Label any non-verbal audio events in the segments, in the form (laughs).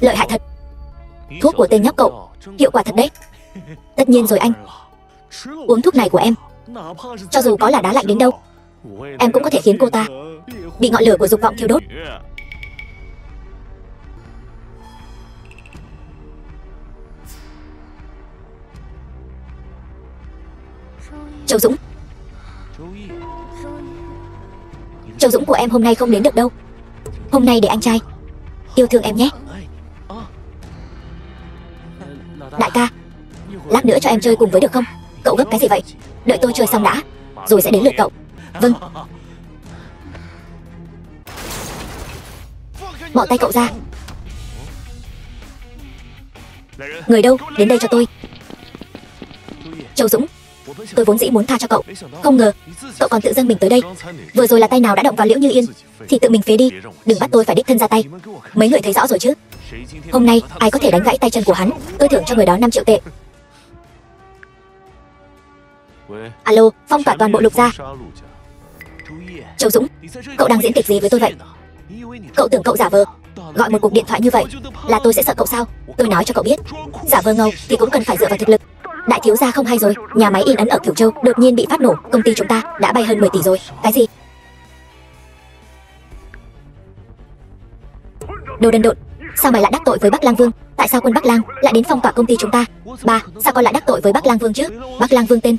Lợi hại thật. Thuốc của tên nhóc cậu. Hiệu quả thật đấy. Tất nhiên rồi anh. Uống thuốc này của em. Cho dù có là đá lạnh đến đâu, Em cũng có thể khiến cô ta Bị ngọn lửa của dục vọng thiêu đốt. Châu Dũng. Châu Dũng của em hôm nay không đến được đâu. Hôm nay để anh trai Yêu thương em nhé. Đại ca, Lát nữa cho em chơi cùng với được không? Cậu gấp cái gì vậy? Đợi tôi chơi xong đã, Rồi sẽ đến lượt cậu. Vâng. Bỏ tay cậu ra. Người đâu? Đến đây cho tôi. Châu Dũng, Tôi vốn dĩ muốn tha cho cậu. Không ngờ, Cậu còn tự dâng mình tới đây. Vừa rồi là tay nào đã động vào Liễu Như Yên, Thì tự mình phế đi. Đừng bắt tôi phải đích thân ra tay. Mấy người thấy rõ rồi chứ? Hôm nay, ai có thể đánh gãy tay chân của hắn? Tôi thưởng cho người đó 5 triệu tệ. Alo, Phong tỏa toàn bộ lục gia. Châu Dũng, Cậu đang diễn kịch gì với tôi vậy? Cậu tưởng cậu giả vờ. Gọi một cuộc điện thoại như vậy Là tôi sẽ sợ cậu sao? Tôi nói cho cậu biết. Giả vờ ngầu thì cũng cần phải dựa vào thực lực. Đại thiếu gia không hay rồi. Nhà máy in ấn ở Cửu Châu đột nhiên bị phát nổ. Công ty chúng ta đã bay hơn 10 tỷ rồi. Cái gì? Đồ đần độn. Sao mày lại đắc tội với Bắc Lang Vương? Tại sao quân Bắc Lang lại đến phong tỏa công ty chúng ta? Ba Sao con lại đắc tội với Bắc Lang Vương chứ? Bắc Lang Vương tên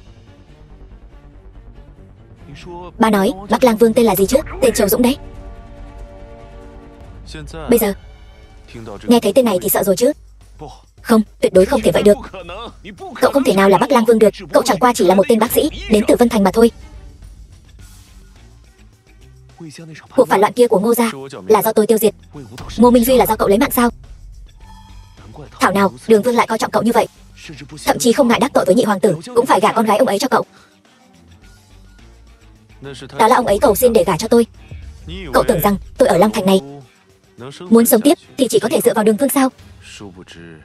Ba nói Bắc Lang Vương tên là gì chứ? Tên Châu Dũng đấy. Bây giờ Nghe thấy tên này thì sợ rồi chứ? Không, tuyệt đối không thể vậy được. Cậu không thể nào là Bắc Lang Vương được. Cậu chẳng qua chỉ là một tên bác sĩ Đến từ Vân Thành mà thôi. Cuộc phản loạn kia của Ngô Gia Là do tôi tiêu diệt. Ngô Minh Duy là do cậu lấy mạng sao? Thảo nào, Đường Vương lại coi trọng cậu như vậy. Thậm chí không ngại đắc tội với nhị hoàng tử, Cũng phải gả con gái ông ấy cho cậu. Đó là ông ấy cầu xin để gả cho tôi. Cậu tưởng rằng tôi ở Long Thành này. Muốn sống tiếp thì chỉ có thể dựa vào đường vương sao?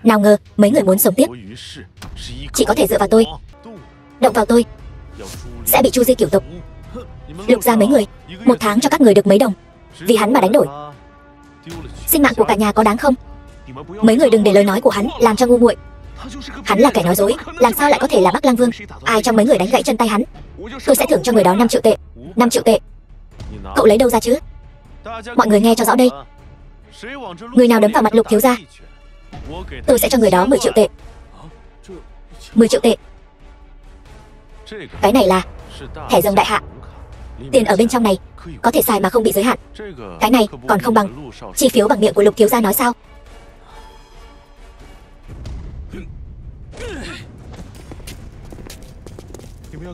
Nào ngờ, mấy người muốn sống tiếp Chỉ có thể dựa vào tôi. Động vào tôi, Sẽ bị chu di kiểu tục Lục ra mấy người. Một tháng cho các người được mấy đồng. Vì hắn mà đánh đổi. Sinh mạng của cả nhà có đáng không? Mấy người đừng để lời nói của hắn làm cho ngu muội. Hắn là kẻ nói dối. Làm sao lại có thể là Bắc Lang Vương? Ai trong mấy người đánh gãy chân tay hắn? Tôi sẽ thưởng cho người đó 5 triệu tệ. 5 triệu tệ. Cậu lấy đâu ra chứ? Mọi người nghe cho rõ đây. Người nào đấm vào mặt lục thiếu gia? Tôi sẽ cho người đó 10 triệu tệ. 10 triệu tệ. Cái này là Thẻ rồng đại hạ. Tiền ở bên trong này, Có thể xài mà không bị giới hạn. Cái này còn không bằng. Chi phiếu bằng miệng của lục thiếu gia nói sao?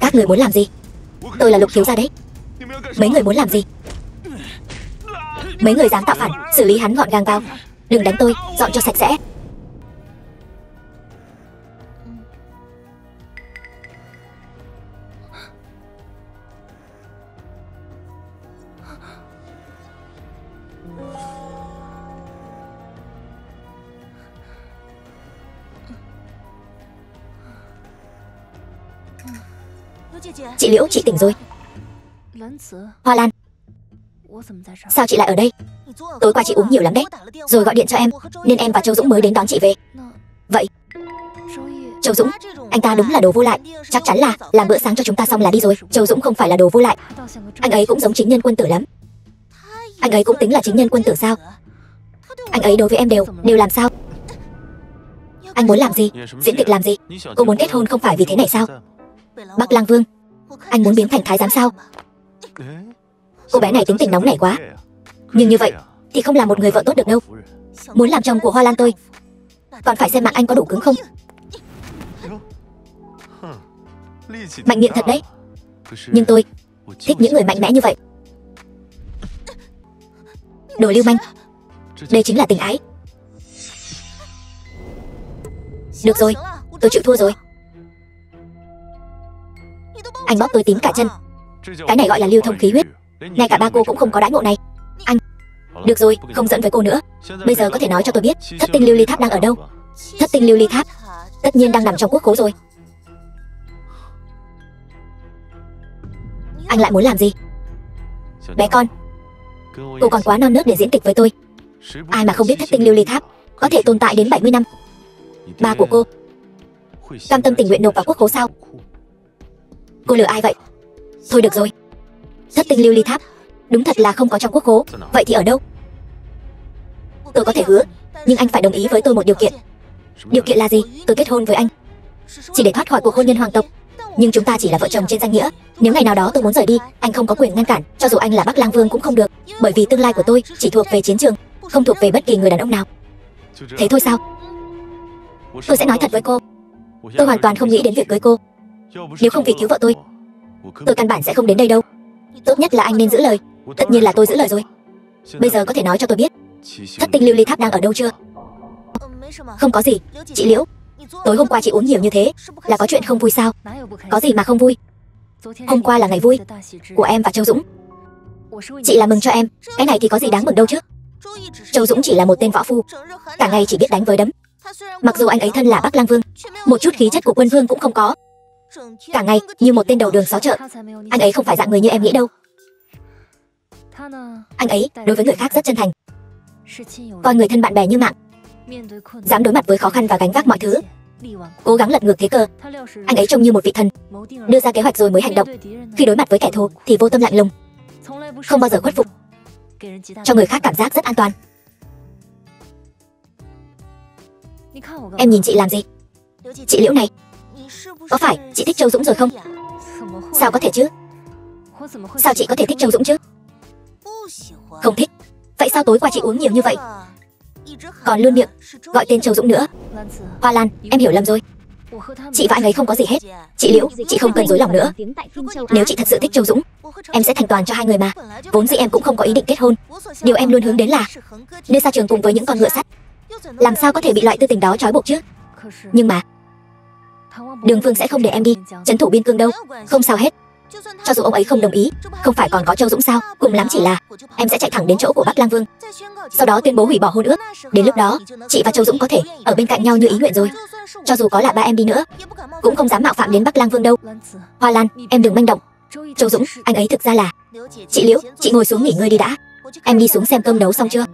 Các người muốn làm gì? Tôi là lục thiếu gia đấy. Mấy người muốn làm gì? Mấy người dám tạo phản, Xử lý hắn gọn gàng vào. Đừng đánh tôi, Dọn cho sạch sẽ. Chị Liễu, chị tỉnh rồi. Hoa Lan. Sao chị lại ở đây? Tối qua chị uống nhiều lắm đấy. Rồi gọi điện cho em, Nên em và Châu Dũng mới đến đón chị về. Vậy, Châu Dũng, Anh ta đúng là đồ vô lại. Chắc chắn là làm bữa sáng cho chúng ta xong là đi rồi. Châu Dũng không phải là đồ vô lại. Anh ấy cũng giống chính nhân quân tử lắm. Anh ấy cũng tính là chính nhân quân tử sao? Anh ấy đối với em đều Đều làm sao? Anh muốn làm gì? Diễn kịch làm gì? Cô muốn kết hôn không phải vì thế này sao? Bắc Lang Vương. Anh muốn biến thành thái giám sao? Cô bé này tính tình nóng nảy quá. Nhưng như vậy Thì không là một người vợ tốt được đâu. Muốn làm chồng của Hoa Lan tôi, Còn phải xem mạng anh có đủ cứng không? Mạnh miệng thật đấy. Nhưng tôi Thích những người mạnh mẽ như vậy. Đồ lưu manh. Đây chính là tình ái. Được rồi, Tôi chịu thua rồi. Anh bóp tôi tím cả chân. Cái này gọi là lưu thông khí huyết. Ngay cả ba cô cũng không có đãi ngộ này. Anh Được rồi, không giận với cô nữa. Bây giờ có thể nói cho tôi biết Thất tinh lưu ly tháp đang ở đâu? Thất tinh lưu ly tháp Tất nhiên đang nằm trong quốc khố rồi. Anh lại muốn làm gì? Bé con Cô còn quá non nớt để diễn kịch với tôi. Ai mà không biết thất tinh lưu ly tháp có thể tồn tại đến 70 năm. Ba của cô cam tâm tình nguyện nộp vào quốc khố sao? Cô lừa ai vậy? Thôi được rồi. Thất tinh lưu ly tháp, đúng thật là không có trong quốc khố. Vậy thì ở đâu? Tôi có thể hứa, nhưng anh phải đồng ý với tôi một điều kiện. Điều kiện là gì? Tôi kết hôn với anh. Chỉ để thoát khỏi cuộc hôn nhân hoàng tộc. Nhưng chúng ta chỉ là vợ chồng trên danh nghĩa. Nếu ngày nào đó tôi muốn rời đi, anh không có quyền ngăn cản, cho dù anh là Bắc Lang Vương cũng không được, bởi vì tương lai của tôi chỉ thuộc về chiến trường, không thuộc về bất kỳ người đàn ông nào. Thế thôi sao? Tôi sẽ nói thật với cô. Tôi hoàn toàn không nghĩ đến việc cưới cô. Nếu không vì cứu vợ tôi, tôi căn bản sẽ không đến đây đâu. Tốt nhất là anh nên giữ lời. Tất nhiên là tôi giữ lời rồi. Bây giờ có thể nói cho tôi biết, thất tinh lưu ly tháp đang ở đâu chưa? Không có gì, chị Liễu. Tối hôm qua chị uống nhiều như thế, là có chuyện không vui sao? Có gì mà không vui? Hôm qua là ngày vui của em và Châu Dũng. Chị là mừng cho em, cái này thì có gì đáng mừng đâu chứ? Châu Dũng chỉ là một tên võ phu, cả ngày chỉ biết đánh với đấm. Mặc dù anh ấy thân là Bắc Lang Vương, một chút khí chất của quân vương cũng không có. Cả ngày như một tên đầu đường xó chợ. Anh ấy không phải dạng người như em nghĩ đâu. Anh ấy đối với người khác rất chân thành, coi người thân bạn bè như mạng, dám đối mặt với khó khăn và gánh vác mọi thứ, cố gắng lật ngược thế cờ. Anh ấy trông như một vị thần, đưa ra kế hoạch rồi mới hành động. Khi đối mặt với kẻ thù thì vô tâm lạnh lùng, không bao giờ khuất phục, cho người khác cảm giác rất an toàn. Em nhìn chị làm gì? Chị Liễu này, có phải chị thích Châu Dũng rồi không? Sao có thể chứ? Sao chị có thể thích Châu Dũng chứ? Không thích. Vậy sao tối qua chị uống nhiều như vậy? Còn luôn miệng gọi tên Châu Dũng nữa. Hoa Lan, em hiểu lầm rồi. Chị và anh ấy không có gì hết. Chị Liễu, chị không cần dối lòng nữa. Nếu chị thật sự thích Châu Dũng, em sẽ thành toàn cho hai người mà. Vốn dĩ em cũng không có ý định kết hôn. Điều em luôn hướng đến là đưa ra trường cùng với những con ngựa sắt. Làm sao có thể bị loại tư tình đó trói buộc chứ? Nhưng mà Đường Vương sẽ không để em đi, trấn thủ biên cương đâu, không sao hết. Cho dù ông ấy không đồng ý, không phải còn có Châu Dũng sao, cùng lắm chỉ là em sẽ chạy thẳng đến chỗ của Bắc Lang Vương. Sau đó tuyên bố hủy bỏ hôn ước. Đến lúc đó, chị và Châu Dũng có thể ở bên cạnh nhau như ý nguyện rồi. Cho dù có là ba em đi nữa, cũng không dám mạo phạm đến Bắc Lang Vương đâu. Hoa Lan, em đừng manh động. Châu Dũng, anh ấy thực ra là Chị Liễu, chị ngồi xuống nghỉ ngơi đi đã. Em đi xuống xem cơm nấu xong chưa?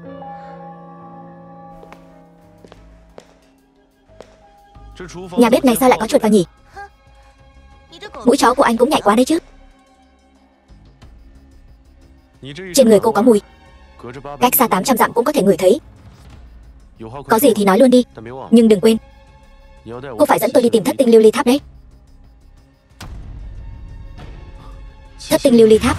Nhà bếp này sao lại có chuột vào nhỉ? Mũi chó của anh cũng nhạy quá đấy chứ. Trên người cô có mùi. Cách xa 800 dặm cũng có thể ngửi thấy. Có gì thì nói luôn đi Nhưng đừng quên. Cô phải dẫn tôi đi tìm thất tinh lưu ly tháp đấy. Thất tinh lưu ly tháp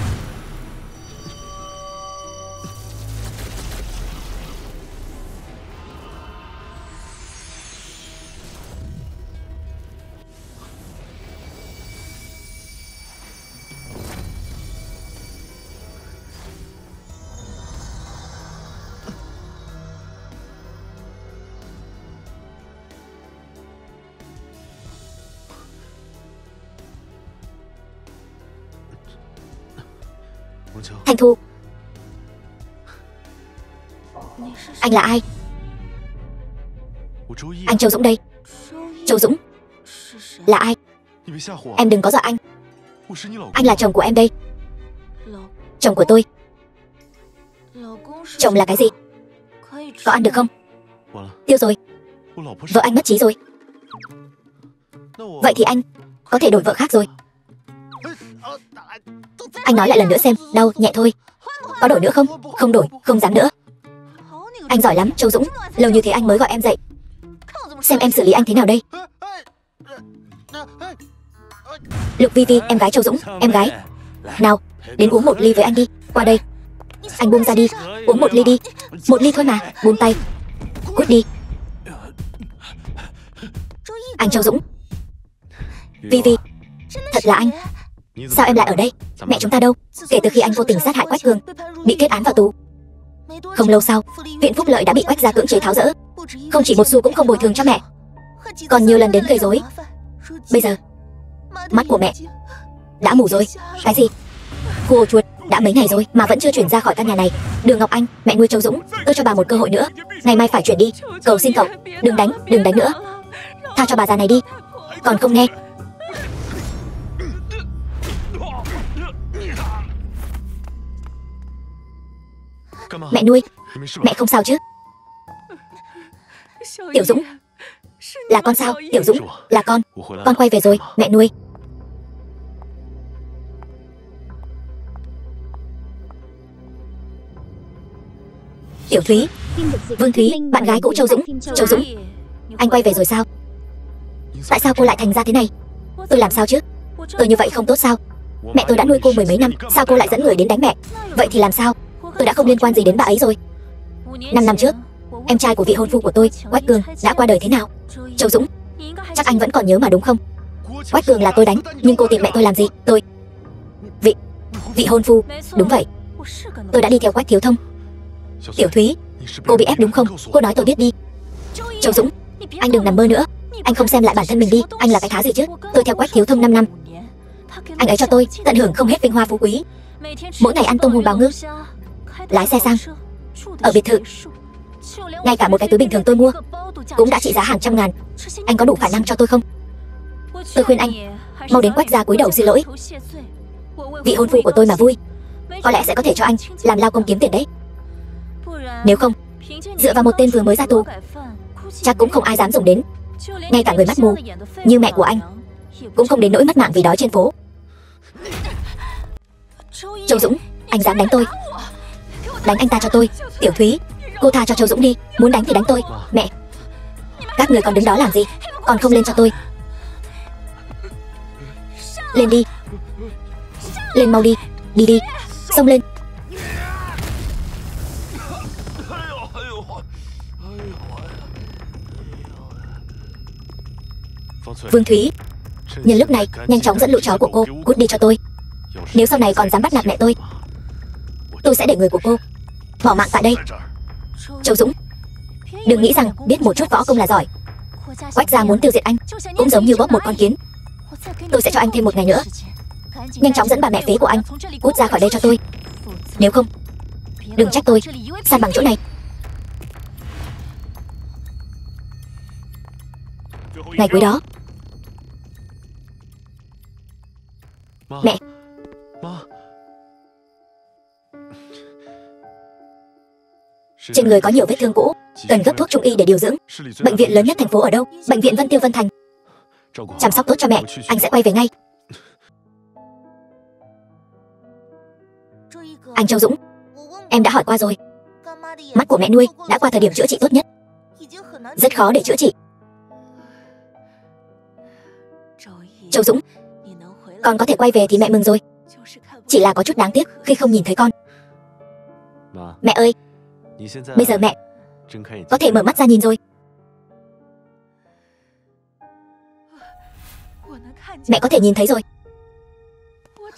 Thanh Thu. Anh là ai? Anh Châu Dũng đây. Châu Dũng. Là ai? Em đừng có dọa anh. Anh là chồng của em đây. Chồng của tôi. Chồng là cái gì? Có ăn được không? Tiêu rồi. Vợ anh mất trí rồi. Vậy thì anh Có thể đổi vợ khác rồi anh nói lại lần nữa xem, đau, nhẹ thôi. Có đổi nữa không? Không đổi, không dám nữa. Anh giỏi lắm, Châu Dũng. Lâu như thế anh mới gọi em dậy. Xem em xử lý anh thế nào đây. Lục Vi Vi, em gái Châu Dũng, em gái. Nào, đến uống một ly với anh đi, qua đây. Anh buông ra đi, uống một ly đi. Một ly thôi mà, buông tay. Cút đi. Anh Châu Dũng. Vi Vi, thật là anh. Sao em lại ở đây? Mẹ chúng ta đâu? Kể từ khi anh vô tình sát hại Quách Cương, bị kết án vào tù. Không lâu sau, viện Phúc Lợi đã bị Quách gia cưỡng chế tháo rỡ. Không chỉ một xu cũng không bồi thường cho mẹ, còn nhiều lần đến gây rối. Bây giờ, mắt của mẹ đã mù rồi. Cái gì? Cô chuột đã mấy ngày rồi mà vẫn chưa chuyển ra khỏi căn nhà này. Đường Ngọc Anh, mẹ nuôi Châu Dũng, tôi cho bà một cơ hội nữa. Ngày mai phải chuyển đi. Cầu xin cậu, đừng đánh, đừng đánh nữa. Tha cho bà già này đi. Còn không nghe, Mẹ nuôi. Mẹ không sao chứ? Tiểu Dũng. Là con sao? Tiểu Dũng Là con. Con quay về rồi. Mẹ nuôi. Tiểu Thúy. Vương Thúy Bạn gái cũ Châu Dũng. Châu Dũng Anh quay về rồi sao? Tại sao cô lại thành ra thế này? Tôi làm sao chứ? Tôi như vậy không tốt sao? Mẹ tôi đã nuôi cô mười mấy năm Sao cô lại dẫn người đến đánh mẹ? Vậy thì làm sao Tôi đã không liên quan gì đến bà ấy rồi. Năm năm trước, Em trai của vị hôn phu của tôi, Quách Cường, đã qua đời thế nào? Châu Dũng, Chắc anh vẫn còn nhớ mà đúng không? Quách Cường là tôi đánh, Nhưng cô tìm mẹ tôi làm gì? Tôi Vị Vị hôn phu, Đúng vậy. Tôi đã đi theo Quách Thiếu Thông. Tiểu Thúy, Cô bị ép đúng không? Cô nói tôi biết đi. Châu Dũng, Anh đừng nằm mơ nữa. Anh không xem lại bản thân mình đi. Anh là cái thá gì chứ? Tôi theo Quách Thiếu Thông 5 năm. Anh ấy cho tôi tận hưởng không hết vinh hoa phú quý. Mỗi ngày ăn tôm hùm bào ngư. Lái xe sang. Ở biệt thự, Ngay cả một cái túi bình thường tôi mua Cũng đã trị giá hàng trăm ngàn. Anh có đủ khả năng cho tôi không? Tôi khuyên anh, Mau đến quách ra cúi đầu xin lỗi. Vị hôn phu của tôi mà vui, Có lẽ sẽ có thể cho anh Làm lao công kiếm tiền đấy. Nếu không, Dựa vào một tên vừa mới ra tù, Chắc cũng không ai dám dùng đến. Ngay cả người mắt mù Như mẹ của anh Cũng không đến nỗi mất mạng vì đói trên phố. Châu Dũng, Anh dám đánh tôi. Đánh anh ta cho tôi. Tiểu Thúy, Cô tha cho Châu Dũng đi. Muốn đánh thì đánh tôi. Mẹ. Các người còn đứng đó làm gì? Còn không lên cho tôi. Lên đi. Lên mau đi. Đi đi. Xông lên. Vương Thúy, Nhân lúc này, Nhanh chóng dẫn lũ chó của cô, Cút đi cho tôi. Nếu sau này còn dám bắt nạt mẹ tôi Tôi sẽ để người của cô Bỏ mạng tại đây. Châu Dũng, Đừng nghĩ rằng biết một chút võ công là giỏi. Quách gia muốn tiêu diệt anh, Cũng giống như bóp một con kiến. Tôi sẽ cho anh thêm một ngày nữa. Nhanh chóng dẫn bà mẹ phế của anh, Cút ra khỏi đây cho tôi. Nếu không, Đừng trách tôi. San bằng chỗ này? Ngày cuối đó. Mẹ Trên người có nhiều vết thương cũ. Cần gấp thuốc trung y để điều dưỡng. Bệnh viện lớn nhất thành phố ở đâu? Bệnh viện Vân Tiêu Vân Thành. Chăm sóc tốt cho mẹ. Anh sẽ quay về ngay. Anh Châu Dũng. Em đã hỏi qua rồi. Mắt của mẹ nuôi đã qua thời điểm chữa trị tốt nhất. Rất khó để chữa trị. Châu Dũng, Con có thể quay về thì mẹ mừng rồi. Chỉ là có chút đáng tiếc khi không nhìn thấy con. Mẹ ơi Bây giờ mẹ Có thể mở mắt ra nhìn rồi. Mẹ có thể nhìn thấy rồi.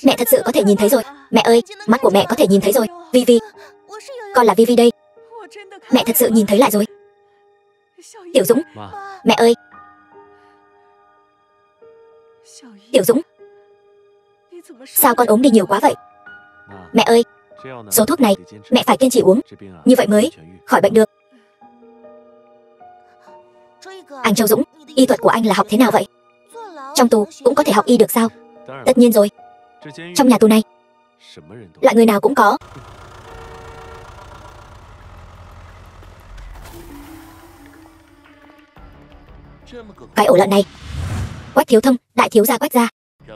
Mẹ thật sự có thể nhìn thấy rồi. Mẹ ơi, mắt của mẹ có thể nhìn thấy rồi. Vivi Con là Vivi đây. Mẹ thật sự nhìn thấy lại rồi. Tiểu Dũng Mẹ ơi. Tiểu Dũng Sao con ốm đi nhiều quá vậy? Mẹ ơi Số thuốc này mẹ phải kiên trì uống Như vậy mới khỏi bệnh được。Anh Châu Dũng Y thuật của anh là học thế nào vậy？Trong tù cũng có thể học y được sao Tất nhiên rồi。Trong nhà tù này Loại người nào cũng có。Cái ổ lợn này Quách thiếu thông Đại thiếu gia quách gia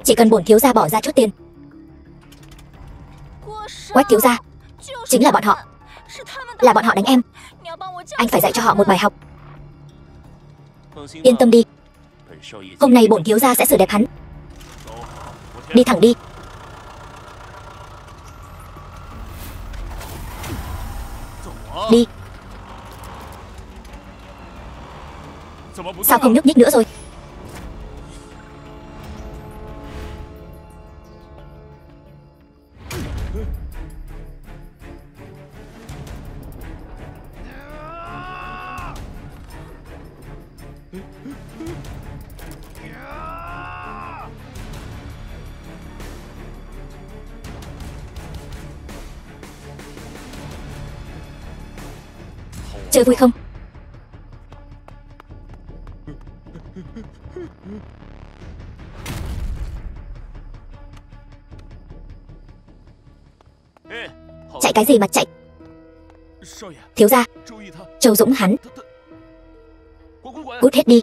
Chỉ cần bổn thiếu gia bỏ ra chút tiền Quách thiếu gia, Chính là bọn họ. Là bọn họ đánh em. Anh phải dạy cho họ một bài học. Yên tâm đi. Hôm nay bổn thiếu gia sẽ sửa đẹp hắn. Đi thẳng đi. Đi. Sao không nhúc nhích nữa rồi? Chơi vui không? Chạy cái gì mà chạy? Thiếu ra Châu Dũng hắn. Cút hết đi.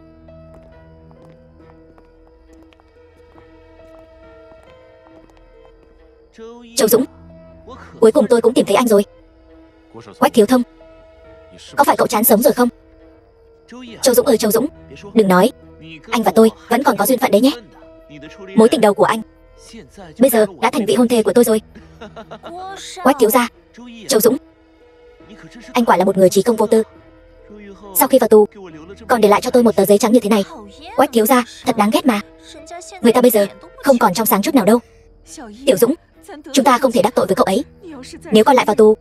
Châu Dũng, Cuối cùng tôi cũng tìm thấy anh rồi. Quách Thiếu Thông. Có phải cậu chán sống rồi không? Châu Dũng ơi Châu Dũng. Đừng nói. Anh và tôi vẫn còn có duyên phận đấy nhé. Mối tình đầu của anh Bây giờ đã thành vị hôn thê của tôi rồi. Quách Thiếu Gia. Châu Dũng. Anh quả là một người trí công vô tư. Sau khi vào tù Còn để lại cho tôi một tờ giấy trắng như thế này. Quách Thiếu Gia thật đáng ghét mà. Người ta bây giờ không còn trong sáng chút nào đâu. Tiểu Dũng Chúng ta không thể đắc tội với cậu ấy. Nếu con lại vào tù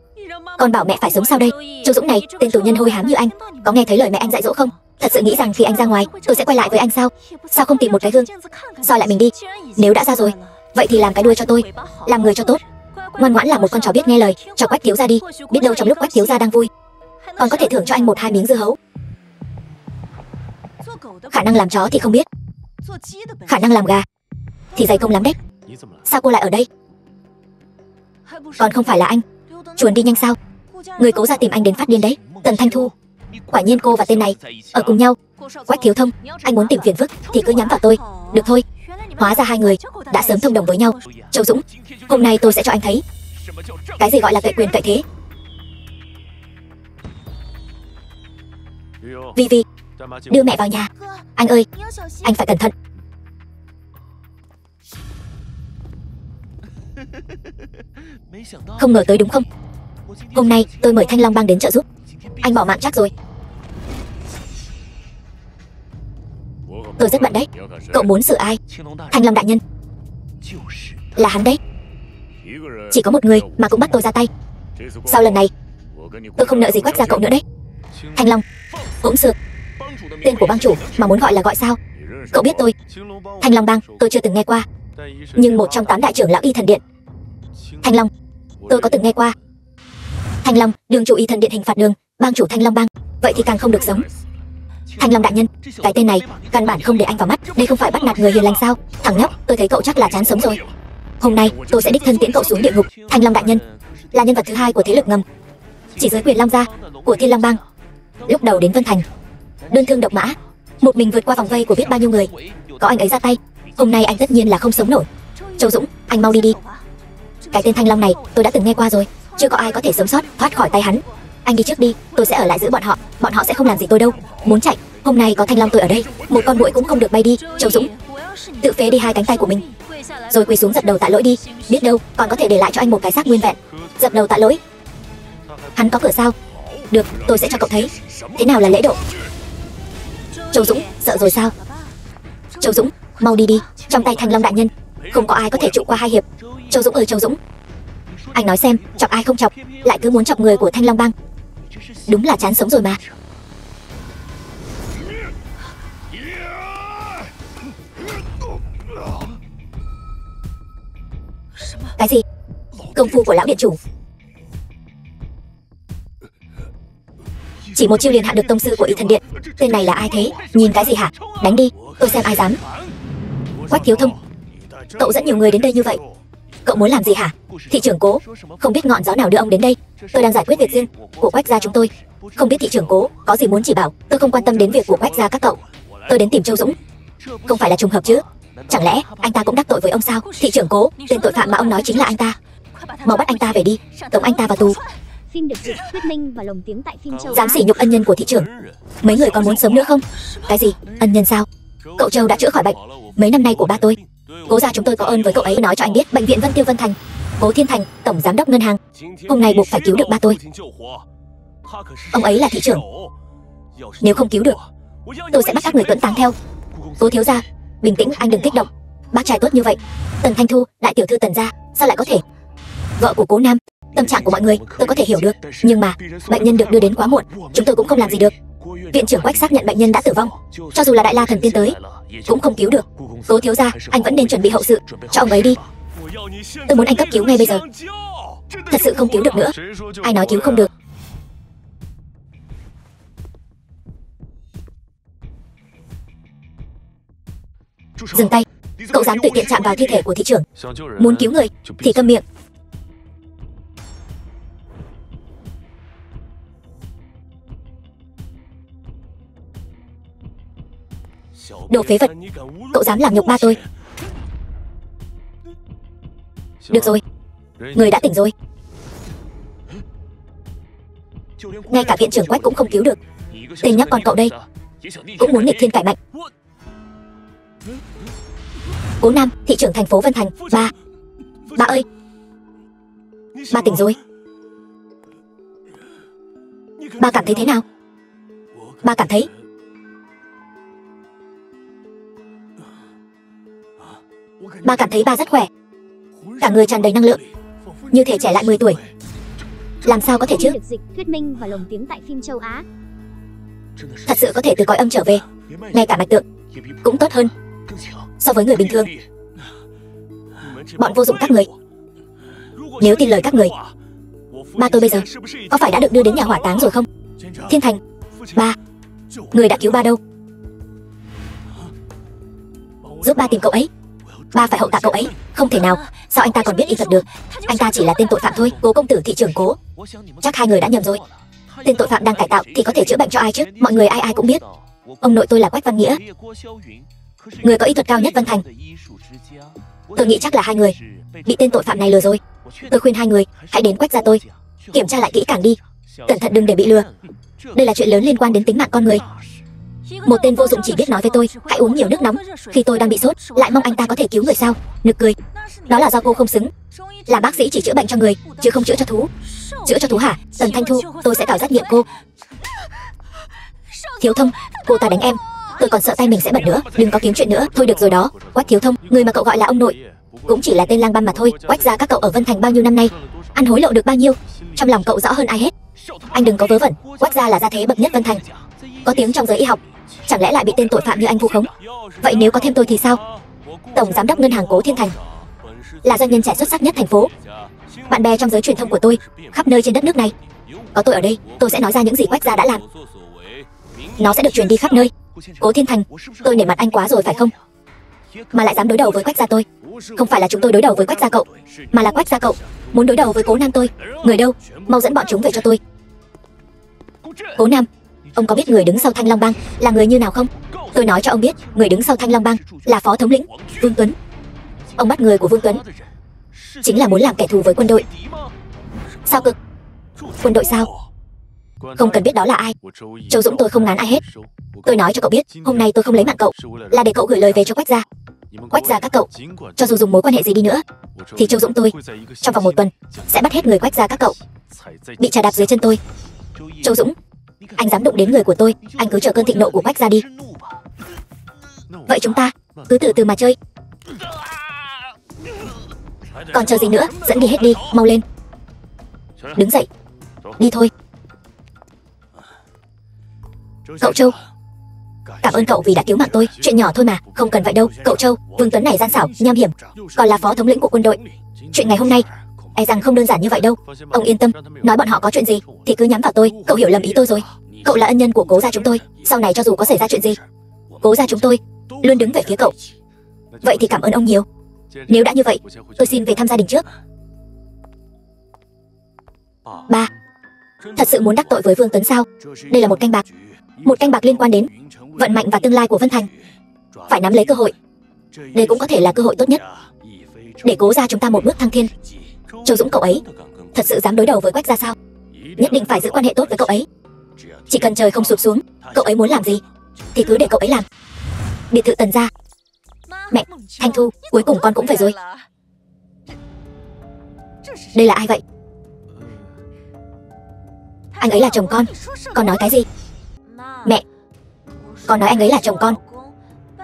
con bảo mẹ phải sống sao đây. Châu Dũng này, tên tù nhân hôi hám như anh. Có nghe thấy lời mẹ anh dạy dỗ không? Thật sự nghĩ rằng khi anh ra ngoài, tôi sẽ quay lại với anh sao? Sao không tìm một cái gương? Soi lại mình đi? Nếu đã ra rồi, Vậy thì làm cái đuôi cho tôi. Làm người cho tốt. Ngoan ngoãn là một con chó biết nghe lời. Cho quách thiếu ra đi. Biết đâu trong lúc quách thiếu ra đang vui. Còn có thể thưởng cho anh một hai miếng dưa hấu. Khả năng làm chó thì không biết. Khả năng làm gà Thì dày công lắm đấy. Sao cô lại ở đây? Còn không phải là anh. Chuồn đi nhanh sao? Người cố ra tìm anh đến phát điên đấy, Tần Thanh Thu. Quả nhiên cô và tên này Ở cùng nhau. Quách thiếu thông, Anh muốn tìm phiền phức Thì cứ nhắm vào tôi. Được thôi. Hóa ra hai người Đã sớm thông đồng với nhau. Châu Dũng, Hôm nay tôi sẽ cho anh thấy. Cái gì gọi là cậy quyền cậy thế? Vi Vi Đưa mẹ vào nhà. Anh ơi, Anh phải cẩn thận. Không ngờ tới đúng không? Hôm nay, tôi mời Thanh Long Bang đến trợ giúp. Anh bỏ mạng chắc rồi. Tôi rất bận đấy. Cậu muốn xử ai? Thanh Long Đại Nhân. Là hắn đấy. Chỉ có một người mà cũng bắt tôi ra tay. Sau lần này, Tôi không nợ gì quách ra cậu nữa đấy. Thanh Long Hỗn sự Tên của bang chủ mà muốn gọi là gọi sao? Cậu biết tôi. Thanh Long Bang, tôi chưa từng nghe qua. Nhưng một trong tám đại trưởng lão y thần điện. Thanh Long, Tôi có từng nghe qua. Thanh Long, đường chủ y thần điện hình phạt đường Bang chủ Thanh Long bang. Vậy thì càng không được sống. Thanh Long đại nhân Cái tên này Căn bản không để anh vào mắt Đây không phải bắt nạt người hiền lành sao? Thằng nhóc Tôi thấy cậu chắc là chán sống rồi. Hôm nay tôi sẽ đích thân tiễn cậu xuống địa ngục. Thanh Long đại nhân Là nhân vật thứ hai của thế lực ngầm. Chỉ giới quyền Long gia Của Thiên Long bang. Lúc đầu đến Vân Thành Đơn thương độc mã Một mình vượt qua vòng vây của biết bao nhiêu người. Có anh ấy ra tay Hôm nay anh tất nhiên là không sống nổi. Châu Dũng Anh mau đi đi. Cái tên Thanh Long này tôi đã từng nghe qua rồi. Chưa có ai có thể sống sót, thoát khỏi tay hắn. Anh đi trước đi, tôi sẽ ở lại giữ bọn họ. Bọn họ sẽ không làm gì tôi đâu. Muốn chạy, hôm nay có Thanh Long tôi ở đây. Một con muỗi cũng không được bay đi, Châu Dũng. Tự phế đi hai cánh tay của mình. Rồi quỳ xuống dập đầu tạ lỗi đi. Biết đâu, còn có thể để lại cho anh một cái xác nguyên vẹn. Dập đầu tạ lỗi. Hắn có cửa sao? Được, tôi sẽ cho cậu thấy. Thế nào là lễ độ? Châu Dũng, sợ rồi sao? Châu Dũng, mau đi đi. Trong tay Thanh Long đại nhân, Không có ai có thể trụ qua hai hiệp. Châu Dũng ơi, Châu Dũng. Anh nói xem, chọc ai không chọc, Lại cứ muốn chọc người của Thanh Long Bang. Đúng là chán sống rồi mà. Cái gì? Công phu của lão điện chủ. Chỉ một chiêu liền hạ được tông sư của y thần điện. Tên này là ai thế? Nhìn cái gì hả? Đánh đi, Tôi xem ai dám. Quách thiếu thông, Cậu dẫn nhiều người đến đây như vậy. Cậu muốn làm gì hả? Thị trưởng cố, không biết ngọn gió nào đưa ông đến đây. Tôi đang giải quyết việc riêng của quách gia chúng tôi. Không biết thị trưởng cố có gì muốn chỉ bảo, tôi không quan tâm đến việc của quách gia các cậu. Tôi đến tìm Châu Dũng. Không phải là trùng hợp chứ? Chẳng lẽ anh ta cũng đắc tội với ông sao? Thị trưởng cố, tên tội phạm mà ông nói chính là anh ta. Mau bắt anh ta về đi, tống anh ta vào tù. Phim được dịch thuyết minh và lồng tiếng tại phim Châu. Dám sỉ nhục ân nhân của thị trưởng. Mấy người còn muốn sống nữa không? Cái gì? Ân nhân sao? Cậu Châu đã chữa khỏi bệnh. Mấy năm nay của ba tôi, Cố gia chúng tôi có ơn với cậu ấy nói cho anh biết bệnh viện Vân Tiêu Vân Thành. Cố Thiên Thành, tổng giám đốc ngân hàng. Hôm nay buộc phải cứu được ba tôi. Ông ấy là thị trưởng. Nếu không cứu được, tôi sẽ bắt các người tuẫn táng theo. Cố thiếu gia, bình tĩnh anh đừng kích động. Bác trai tốt như vậy. Tần Thanh Thu, đại tiểu thư Tần gia, sao lại có thể? Vợ của Cố Nam, tâm trạng của mọi người tôi có thể hiểu được, nhưng mà bệnh nhân được đưa đến quá muộn, chúng tôi cũng không làm gì được. Viện trưởng Quách xác nhận bệnh nhân đã tử vong, cho dù là đại la thần tiên tới, cũng không cứu được. Cố thiếu gia, anh vẫn nên chuẩn bị hậu sự, cho ông ấy đi. Tôi muốn anh cấp cứu ngay bây giờ. Thật sự không cứu được nữa. Ai nói cứu không được. Dừng tay. Cậu dám tùy tiện chạm vào thi thể của thị trưởng. Muốn cứu người thì câm miệng. Đồ phế vật. Cậu dám làm nhục ba tôi. Được rồi. Người đã tỉnh rồi. Ngay cả viện trưởng quách cũng không cứu được. Tên nhóc con cậu đây Cũng muốn nghịch thiên cải mạnh. Cố Nam, thị trưởng thành phố Vân Thành Ba. Ba ơi. Ba tỉnh rồi. Ba cảm thấy thế nào? Ba cảm thấy Ba cảm thấy ba rất khỏe. Cả người tràn đầy năng lượng. Như thể trẻ lại 10 tuổi. Làm sao có thể chứ? Thuyết minh và lồng tiếng tại phim châu Á. Thật sự có thể từ cõi âm trở về. Ngay cả mạch tượng Cũng tốt hơn So với người bình thường. Bọn vô dụng các người. Nếu tin lời các người Ba tôi bây giờ Có phải đã được đưa đến nhà hỏa táng rồi không? Thiên Thành Ba Người đã cứu ba đâu? Giúp ba tìm cậu ấy Ba phải hậu tạ cậu ấy. Không thể nào. Sao anh ta còn biết y thuật được? Anh ta chỉ là tên tội phạm thôi. Cố công tử, thị trưởng cố. Chắc hai người đã nhầm rồi. Tên tội phạm đang cải tạo thì có thể chữa bệnh cho ai chứ? Mọi người ai ai cũng biết. Ông nội tôi là Quách Văn Nghĩa. Người có y thuật cao nhất Vân Thành. Tôi nghĩ chắc là hai người. Bị tên tội phạm này lừa rồi. Tôi khuyên hai người, hãy đến Quách ra tôi. Kiểm tra lại kỹ càng đi. Cẩn thận đừng để bị lừa. Đây là chuyện lớn liên quan đến tính mạng con người một tên vô dụng chỉ biết nói với tôi, hãy uống nhiều nước nóng. Khi tôi đang bị sốt, lại mong anh ta có thể cứu người sao nực cười. Đó là do cô không xứng. Là bác sĩ chỉ chữa bệnh cho người, chứ không chữa cho thú. Chữa cho thú hả? Tần thanh thu, tôi sẽ tạo giác nghiệm cô. Thiếu thông, cô ta đánh em. Tôi còn sợ tay mình sẽ bẩn nữa. Đừng có kiếm chuyện nữa. Thôi được rồi đó. Quách thiếu thông, người mà cậu gọi là ông nội. Cũng chỉ là tên lang băm mà thôi. Quách ra các cậu ở vân thành bao nhiêu năm nay? Ăn hối lộ được bao nhiêu? Trong lòng cậu rõ hơn ai hết anh đừng có vớ vẩn. Quách gia là gia thế bậc nhất vân thành. Có tiếng trong giới y học. Chẳng lẽ lại bị tên tội phạm như anh vu khống? Vậy nếu có thêm tôi thì sao? Tổng giám đốc ngân hàng cố thiên thành là doanh nhân trẻ xuất sắc nhất thành phố. Bạn bè trong giới truyền thông của tôi, khắp nơi trên đất nước này. Có tôi ở đây, tôi sẽ nói ra những gì quách gia đã làm. Nó sẽ được truyền đi khắp nơi. Cố thiên thành, tôi nể mặt anh quá rồi phải không? Mà lại dám đối đầu với quách gia tôi. Không phải là chúng tôi đối đầu với quách gia cậu, mà là quách gia cậu muốn đối đầu với cố nam tôi. Người đâu, mau dẫn bọn chúng về cho tôi cố nam Ông có biết người đứng sau Thanh Long Bang là người như nào không? Tôi nói cho ông biết, người đứng sau Thanh Long Bang là phó thống lĩnh Vương Tuấn. Ông bắt người của Vương Tuấn chính là muốn làm kẻ thù với quân đội. Sao cực? Quân đội sao? Không cần biết đó là ai. Châu Dũng tôi không ngán ai hết. Tôi nói cho cậu biết, hôm nay tôi không lấy mạng cậu, là để cậu gửi lời về cho Quách gia. Quách gia các cậu, cho dù dùng mối quan hệ gì đi nữa, thì Châu Dũng tôi trong vòng một tuần sẽ bắt hết người Quách gia các cậu. Bị trà đạp dưới chân tôi. Châu Dũng, anh dám đụng đến người của tôi, Anh cứ chờ cơn thịnh nộ của Quách ra đi. Vậy chúng ta, cứ từ từ mà chơi. Còn chờ gì nữa, Dẫn đi hết đi, Mau lên. Đứng dậy. Đi thôi. Cậu Châu. Cảm ơn cậu vì đã cứu mạng tôi. Chuyện nhỏ thôi mà, Không cần vậy đâu. Cậu Châu, Vương Tuấn này gian xảo, Nham hiểm. Còn là phó thống lĩnh của quân đội. Chuyện ngày hôm nay e rằng không đơn giản như vậy đâu. Ông yên tâm. Nói bọn họ có chuyện gì, thì cứ nhắm vào tôi. Cậu hiểu lầm ý tôi rồi. Cậu là ân nhân của cố gia chúng tôi. Sau này cho dù có xảy ra chuyện gì, cố gia chúng tôi luôn đứng về phía cậu. Vậy thì cảm ơn ông nhiều. Nếu đã như vậy, tôi xin về thăm gia đình trước. Ba. Thật sự muốn đắc tội với vương tuấn sao? Đây là một canh bạc. Một canh bạc liên quan đến vận mạnh và tương lai của vân thành. Phải nắm lấy cơ hội. Đây cũng có thể là cơ hội tốt nhất. Để cố ra chúng ta một bước thăng thiên. Châu Dũng cậu ấy Thật sự dám đối đầu với Quách gia sao? Nhất định phải giữ quan hệ tốt với cậu ấy. Chỉ cần trời không sụp xuống Cậu ấy muốn làm gì Thì cứ để cậu ấy làm. Biệt thự tần gia. Mẹ, Thanh Thu, cuối cùng con cũng về rồi. Đây là ai vậy? Anh ấy là chồng con. Con nói cái gì? Mẹ Con nói anh ấy là chồng con.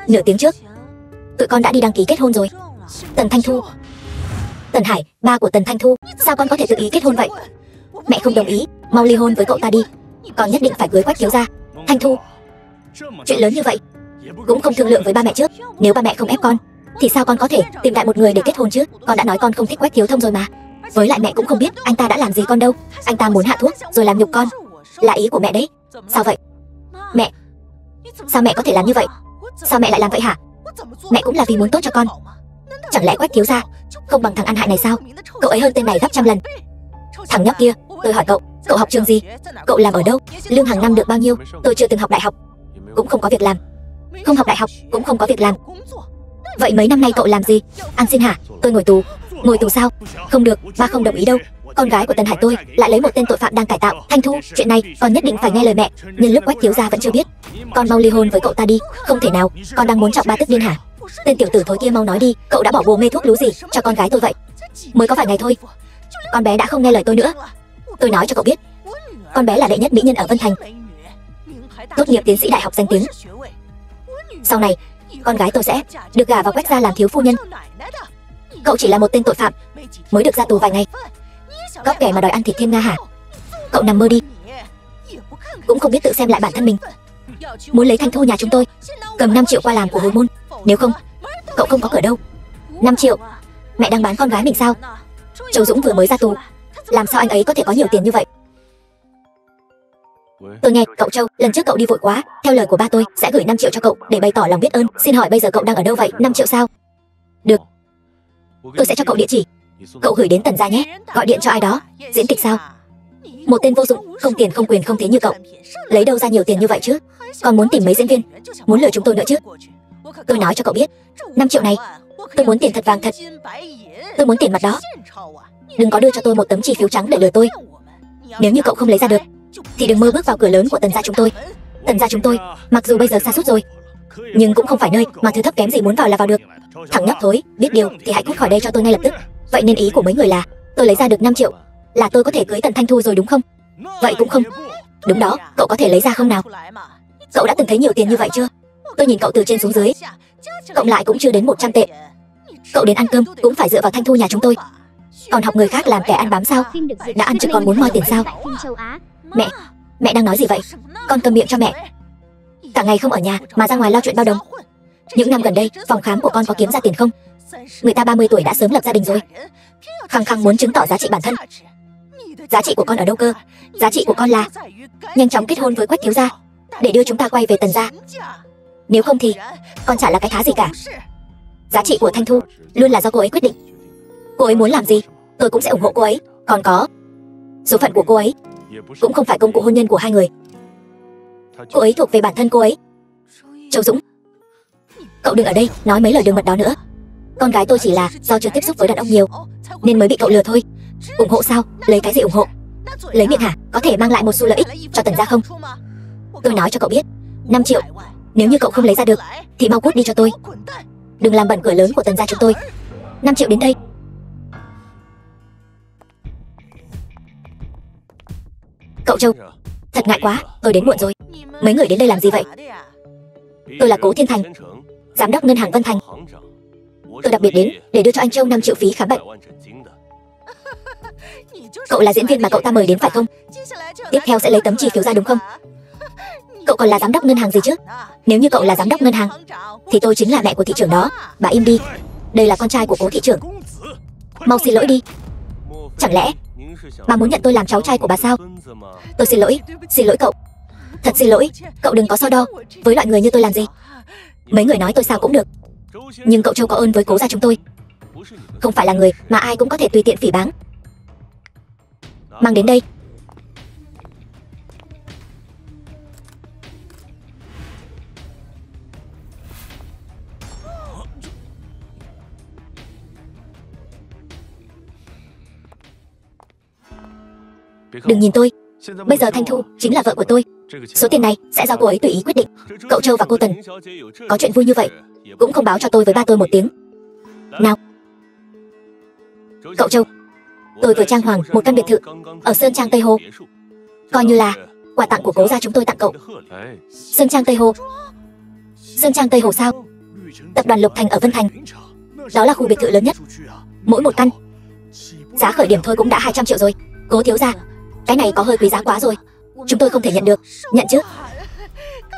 Nửa tiếng trước Tụi con đã đi đăng ký kết hôn rồi. Tần Thanh Thu Tần Hải, ba của Tần Thanh Thu, sao con có thể tự ý kết hôn vậy? Mẹ không đồng ý, mau ly hôn với cậu ta đi. Con nhất định phải cưới Quách thiếu gia. Thanh Thu. Chuyện lớn như vậy, cũng không thương lượng với ba mẹ trước. Nếu ba mẹ không ép con, thì sao con có thể tìm đại một người để kết hôn chứ? Con đã nói con không thích Quách thiếu thông rồi mà. Với lại mẹ cũng không biết anh ta đã làm gì con đâu. Anh ta muốn hạ thuốc rồi làm nhục con. Là ý của mẹ đấy. Sao vậy? Mẹ, sao mẹ có thể làm như vậy? Sao mẹ lại làm vậy hả? Mẹ cũng là vì muốn tốt cho con. Chẳng lẽ Quách thiếu gia không bằng thằng ăn hại này sao Cậu ấy hơn tên này gấp trăm lần Thằng nhóc kia Tôi hỏi cậu Cậu học trường gì Cậu làm ở đâu Lương hàng năm được bao nhiêu Tôi chưa từng học đại học Cũng không có việc làm Không học đại học, cũng không có việc làm Vậy mấy năm nay cậu làm gì? Ăn xin hả? Tôi ngồi tù Ngồi tù sao? Không được, ba không đồng ý đâu con gái của Tần Hải tôi lại lấy một tên tội phạm đang cải tạo. Thanh Thu, chuyện này con nhất định phải nghe lời mẹ. Nhưng lúc Quách thiếu gia vẫn chưa biết. Con mau ly hôn với cậu ta đi. Không thể nào, con đang muốn trọng ba tức điên hả? Tên tiểu tử thối kia mau nói đi, cậu đã bỏ bồ mê thuốc lú gì cho con gái tôi vậy? Mới có vài ngày thôi. Con bé đã không nghe lời tôi nữa. Tôi nói cho cậu biết, con bé là đệ nhất mỹ nhân ở Vân Thành. Tốt nghiệp tiến sĩ đại học danh tiếng. Sau này, con gái tôi sẽ được gả vào Quách gia làm thiếu phu nhân. Cậu chỉ là một tên tội phạm, mới được ra tù vài ngày. Cóc kẻ mà đòi ăn thịt thiên nga hả Cậu nằm mơ đi Cũng không biết tự xem lại bản thân mình Muốn lấy thanh thu nhà chúng tôi Cầm 5 triệu qua làm của hồi môn nếu không Cậu không có cửa đâu. 5 triệu. Mẹ đang bán con gái mình sao? Châu Dũng vừa mới ra tù. Làm sao anh ấy có thể có nhiều tiền như vậy? Tôi nghe, cậu Châu, lần trước cậu đi vội quá, theo lời của ba tôi, sẽ gửi 5 triệu cho cậu để bày tỏ lòng biết ơn. Xin hỏi bây giờ cậu đang ở đâu vậy? 5 triệu sao? Được. Tôi sẽ cho cậu địa chỉ. Cậu gửi đến tần gia nhé. Gọi điện cho ai đó. Diễn kịch sao? Một tên vô dụng Không tiền không quyền không thế như cậu. Lấy đâu ra nhiều tiền như vậy chứ? Còn muốn tìm mấy diễn viên? Muốn lừa chúng tôi nữa chứ? Tôi nói cho cậu biết 5 triệu này Tôi muốn tiền thật vàng thật. Tôi muốn tiền mặt đó. Đừng có đưa cho tôi một tấm chi phiếu trắng để lừa tôi. Nếu như cậu không lấy ra được Thì đừng mơ bước vào cửa lớn của tần gia chúng tôi. Tần gia chúng tôi Mặc dù bây giờ xa suốt rồi Nhưng cũng không phải nơi mà thứ thấp kém gì muốn vào là vào được. Thằng nhóc thối Biết điều thì hãy cút khỏi đây cho tôi ngay lập tức. Vậy nên ý của mấy người là Tôi lấy ra được 5 triệu Là tôi có thể cưới Tần Thanh Thu rồi đúng không? Vậy cũng không. Đúng đó, cậu có thể lấy ra không nào? Cậu đã từng thấy nhiều tiền như vậy chưa? Tôi nhìn cậu từ trên xuống dưới. Cộng lại cũng chưa đến 100 tệ. Cậu đến ăn cơm cũng phải dựa vào Thanh Thu nhà chúng tôi. Còn học người khác làm kẻ ăn bám sao? Đã ăn chứ còn muốn moi tiền sao? Mẹ, mẹ đang nói gì vậy? Con cầm miệng cho mẹ. Cả ngày không ở nhà mà ra ngoài lo chuyện bao đồng. Những năm gần đây phòng khám của con có kiếm ra tiền không? Người ta 30 tuổi đã sớm lập gia đình rồi. Khăng khăng muốn chứng tỏ giá trị bản thân. Giá trị của con ở đâu cơ? Giá trị của con là Nhanh chóng kết hôn với Quách thiếu gia Để đưa chúng ta quay về tần gia. Nếu không thì Con chả là cái thá gì cả. Giá trị của Thanh Thu Luôn là do cô ấy quyết định. Cô ấy muốn làm gì, Tôi cũng sẽ ủng hộ cô ấy. Còn có, Số phận của cô ấy Cũng không phải công cụ hôn nhân của hai người. Cô ấy thuộc về bản thân cô ấy. Châu Dũng, Cậu đừng ở đây nói mấy lời đường mật đó nữa. Con gái tôi chỉ là do chưa tiếp xúc với đàn ông nhiều, Nên mới bị cậu lừa thôi. Ủng hộ sao? Lấy cái gì ủng hộ? Lấy miệng hả? Có thể mang lại một xu lợi ích cho tần gia không? Tôi nói cho cậu biết 5 triệu nếu như cậu không lấy ra được, thì mau cút đi cho tôi. Đừng làm bẩn cửa lớn của tần gia chúng tôi. 5 triệu đến đây. Cậu châu, thật ngại quá, tôi đến muộn rồi. Mấy người đến đây làm gì vậy? Tôi là cố thiên thành, giám đốc ngân hàng vân thành. Tôi đặc biệt đến để đưa cho anh Châu 5 triệu phí khám bệnh. Cậu là diễn viên mà cậu ta mời đến phải không? Tiếp theo sẽ lấy tấm chi phiếu ra đúng không? Cậu còn là giám đốc ngân hàng gì chứ? Nếu như cậu là giám đốc ngân hàng, Thì tôi chính là mẹ của thị trưởng đó. Bà im đi. Đây là con trai của cố thị trưởng. Mau xin lỗi đi. Chẳng lẽ Bà muốn nhận tôi làm cháu trai của bà sao? Tôi xin lỗi. Xin lỗi cậu. Thật xin lỗi. Cậu đừng có so đo Với loại người như tôi làm gì. Mấy người nói tôi sao cũng được. Nhưng cậu Châu có ơn với cố gia chúng tôi. Không phải là người mà ai cũng có thể tùy tiện phỉ báng. Mang đến đây. Đừng nhìn tôi. Bây giờ Thanh Thu chính là vợ của tôi. Số tiền này sẽ do cô ấy tùy ý quyết định. Cậu Châu và cô Tần Có chuyện vui như vậy cũng không báo cho tôi với ba tôi một tiếng. Nào. Cậu Châu Tôi vừa trang hoàng một căn biệt thự Ở Sơn Trang Tây Hồ. Coi như là quà tặng của cố gia chúng tôi tặng cậu. Sơn Trang Tây Hồ. Sơn Trang Tây Hồ sao? Tập đoàn Lục Thành ở Vân Thành. Đó là khu biệt thự lớn nhất. Mỗi một căn. Giá khởi điểm thôi cũng đã 200 triệu rồi. Cố thiếu gia cái này có hơi quý giá quá rồi. Chúng tôi không thể nhận được. Nhận chứ?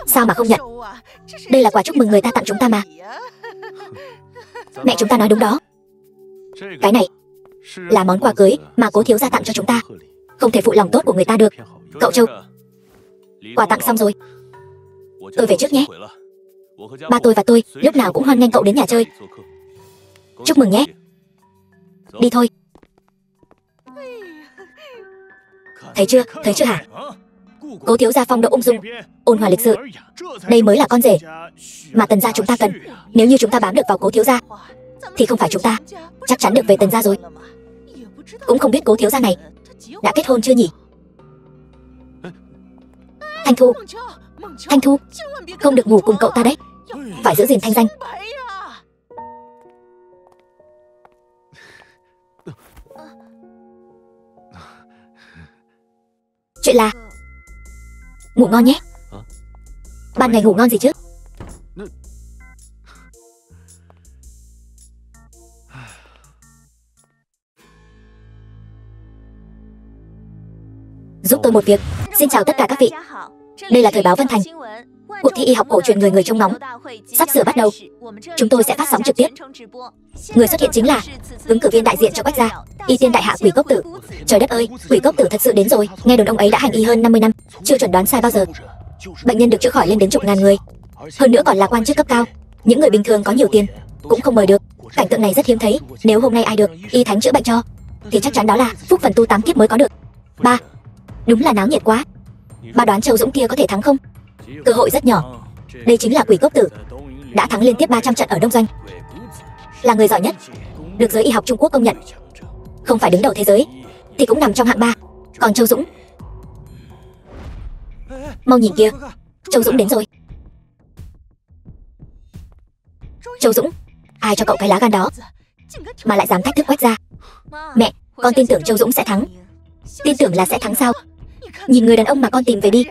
Sao mà không nhận? Đây là quà chúc mừng người ta tặng chúng ta mà. Mẹ chúng ta nói đúng đó. Cái này Là món quà cưới mà cố thiếu gia tặng cho chúng ta. Không thể phụ lòng tốt của người ta được. Cậu Châu, Quà tặng xong rồi. Tôi về trước nhé. Ba tôi và tôi lúc nào cũng hoan nghênh cậu đến nhà chơi. Chúc mừng nhé. Đi thôi. Thấy chưa, thấy chưa hả Cố thiếu gia phong độ ung dung, ôn hòa lịch sự. Đây mới là con rể mà tần gia chúng ta cần. Nếu như chúng ta bám được vào cố thiếu gia, thì không phải chúng ta chắc chắn được về tần gia rồi. Cũng không biết cố thiếu gia này đã kết hôn chưa nhỉ? Thanh Thu, Thanh Thu, không được ngủ cùng cậu ta đấy. Phải giữ gìn thanh danh. Chuyện là Ngủ ngon nhé. Ban ngày ngủ ngon gì chứ? Giúp tôi một việc. Xin chào tất cả các vị. Đây là Thời báo Vân Thành Cuộc thi y học cổ truyền người người trông ngóng Sắp sửa bắt đầu. Chúng tôi sẽ phát sóng trực tiếp. Người xuất hiện chính là Ứng cử viên đại diện cho Quách gia Y tiên đại hạ quỷ cốc tử. Trời đất ơi, quỷ cốc tử thật sự đến rồi. Nghe đồn ông ấy đã hành y hơn 50 năm Chưa chuẩn đoán sai bao giờ. Bệnh nhân được chữa khỏi lên đến chục ngàn người. Hơn nữa còn là quan chức cấp cao. Những người bình thường có nhiều tiền Cũng không mời được. Cảnh tượng này rất hiếm thấy. Nếu hôm nay ai được Y thánh chữa bệnh cho Thì chắc chắn đó là phúc phần tu tám kiếp mới có được. Ba Đúng là náo nhiệt quá. Bà đoán Châu Dũng kia có thể thắng không? Cơ hội rất nhỏ. Đây chính là quỷ cốc tử. Đã thắng liên tiếp 300 trận ở Đông Doanh. Là người giỏi nhất. Được giới y học Trung Quốc công nhận. Không phải đứng đầu thế giới, Thì cũng nằm trong hạng ba. Còn Châu Dũng? Mau nhìn kia. Châu Dũng đến rồi. Châu Dũng, Ai cho cậu cái lá gan đó? Mà lại dám thách thức quách ra Mẹ, Con tin tưởng Châu Dũng sẽ thắng. Tin tưởng là sẽ thắng sao? Nhìn người đàn ông mà con tìm về đi.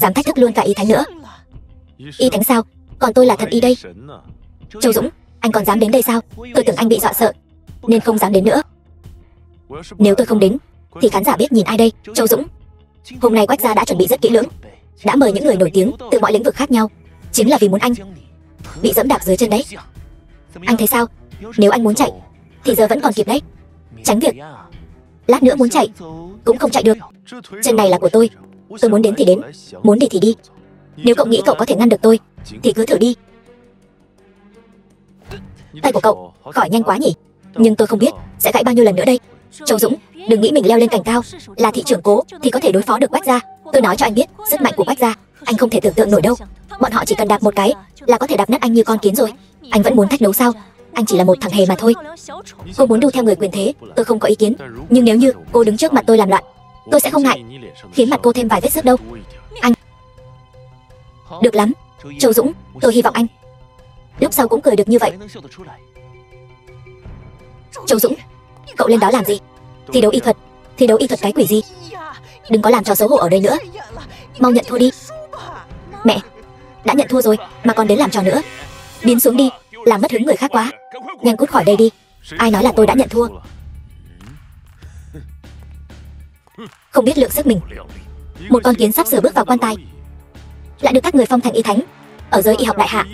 Dám thách thức luôn cả y thánh nữa. Y thánh sao? Còn tôi là thần y đây. Châu Dũng, Anh còn dám đến đây sao? Tôi tưởng anh bị dọa sợ, Nên không dám đến nữa. Nếu tôi không đến, Thì khán giả biết nhìn ai đây? Châu Dũng. Hôm nay Quách gia đã chuẩn bị rất kỹ lưỡng, Đã mời những người nổi tiếng từ mọi lĩnh vực khác nhau, Chính là vì muốn anh Bị dẫm đạp dưới chân đấy. Anh thấy sao? Nếu anh muốn chạy, Thì giờ vẫn còn kịp đấy. Tránh việc. Lát nữa muốn chạy, Cũng không chạy được. Chân này là của tôi. Tôi muốn đến thì đến. Muốn đi thì đi. Nếu cậu nghĩ cậu có thể ngăn được tôi, Thì cứ thử đi. Tay của cậu, khỏi nhanh quá nhỉ. Nhưng tôi không biết sẽ gãy bao nhiêu lần nữa đây. Châu Dũng, Đừng nghĩ mình leo lên cành cao. Là thị trưởng cố, Thì có thể đối phó được Quách gia. Tôi nói cho anh biết, Sức mạnh của Quách gia, Anh không thể tưởng tượng nổi đâu. Bọn họ chỉ cần đạp một cái Là có thể đạp nát anh như con kiến rồi. Anh vẫn muốn thách đấu sao? Anh chỉ là một thằng hề mà thôi. Cô muốn đu theo người quyền thế, Tôi không có ý kiến. Nhưng nếu như cô đứng trước mặt tôi làm loạn Tôi sẽ không ngại. Khiến mặt cô thêm vài vết sức đâu. Anh. Được lắm. Châu Dũng, Tôi hy vọng anh. Lúc sau cũng cười được như vậy. Châu Dũng, Cậu lên đó làm gì? Thi đấu y thuật. Thi đấu y thuật cái quỷ gì? Đừng có làm cho xấu hổ ở đây nữa. Mau nhận thua đi. Mẹ, Đã nhận thua rồi, Mà còn đến làm trò nữa. Biến xuống đi. Làm mất hứng người khác quá. Nhanh cút khỏi đây đi. Ai nói là tôi đã nhận thua? Không biết lượng sức mình. Một con kiến sắp sửa bước vào quan tài. Lại được các người phong thành y thánh. Ở giới y học đại hạ,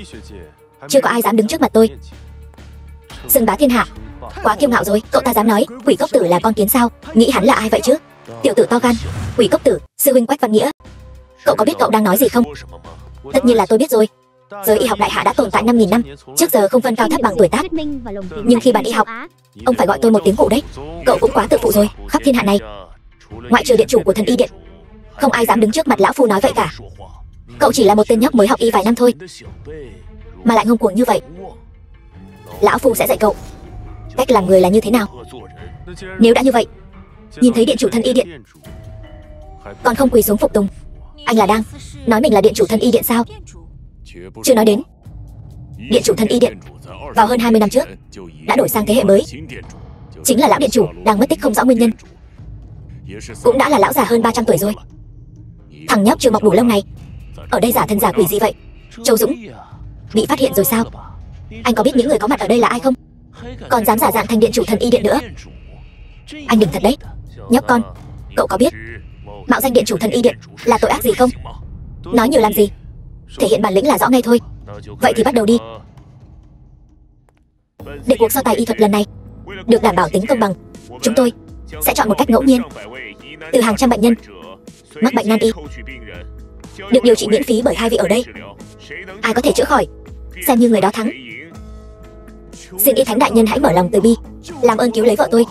Chưa có ai dám đứng trước mặt tôi. Sừng bá thiên hạ. Quá kiêu ngạo rồi, Cậu ta dám nói, Quỷ cốc tử là con kiến sao? Nghĩ hắn là ai vậy chứ? Tiểu tử to gan, Quỷ cốc tử, Sư huynh Quách Văn Nghĩa. Cậu có biết cậu đang nói gì không? Tất nhiên là tôi biết rồi. Giới y học đại hạ đã tồn tại 5.000 năm. Trước giờ không phân cao thấp bằng tuổi tác. Nhưng khi bạn y học, Ông phải gọi tôi một tiếng cụ đấy. Cậu cũng quá tự phụ rồi, Khắp thiên hạ này. Ngoại trừ điện chủ của thần y điện. Không ai dám đứng trước mặt lão phu nói vậy cả. Cậu chỉ là một tên nhóc mới học y vài năm thôi. Mà lại ngông cuồng như vậy. Lão phu sẽ dạy cậu Cách làm người là như thế nào. Nếu đã như vậy, Nhìn thấy điện chủ thân y điện, Còn không quỳ xuống phục tùng. Anh là đang, Nói mình là điện chủ thân y điện sao? Chưa nói đến. Điện chủ thân y điện, Vào hơn 20 năm trước, Đã đổi sang thế hệ mới. Chính là lão điện chủ đang mất tích không rõ nguyên nhân. Cũng đã là lão già hơn 300 tuổi rồi. Thằng nhóc chưa mọc đủ lông này. Ở đây giả thân giả quỷ gì vậy? Châu Dũng, Bị phát hiện rồi sao? Anh có biết những người có mặt ở đây là ai không? Còn dám giả dạng thành điện chủ thần y điện nữa. Anh đừng thật đấy. Nhóc con, Cậu có biết Mạo danh điện chủ thần y điện Là tội ác gì không? Nói nhiều làm gì? Thể hiện bản lĩnh là rõ ngay thôi. Vậy thì bắt đầu đi. Để cuộc so tài y thuật lần này Được đảm bảo tính công bằng, Chúng tôi sẽ chọn một cách ngẫu nhiên. Từ hàng trăm bệnh nhân. Mắc bệnh nan y. Được điều trị miễn phí bởi hai vị ở đây. Ai có thể chữa khỏi? Xem như người đó thắng. Xin y thánh đại nhân hãy mở lòng từ bi. Làm ơn cứu lấy vợ tôi.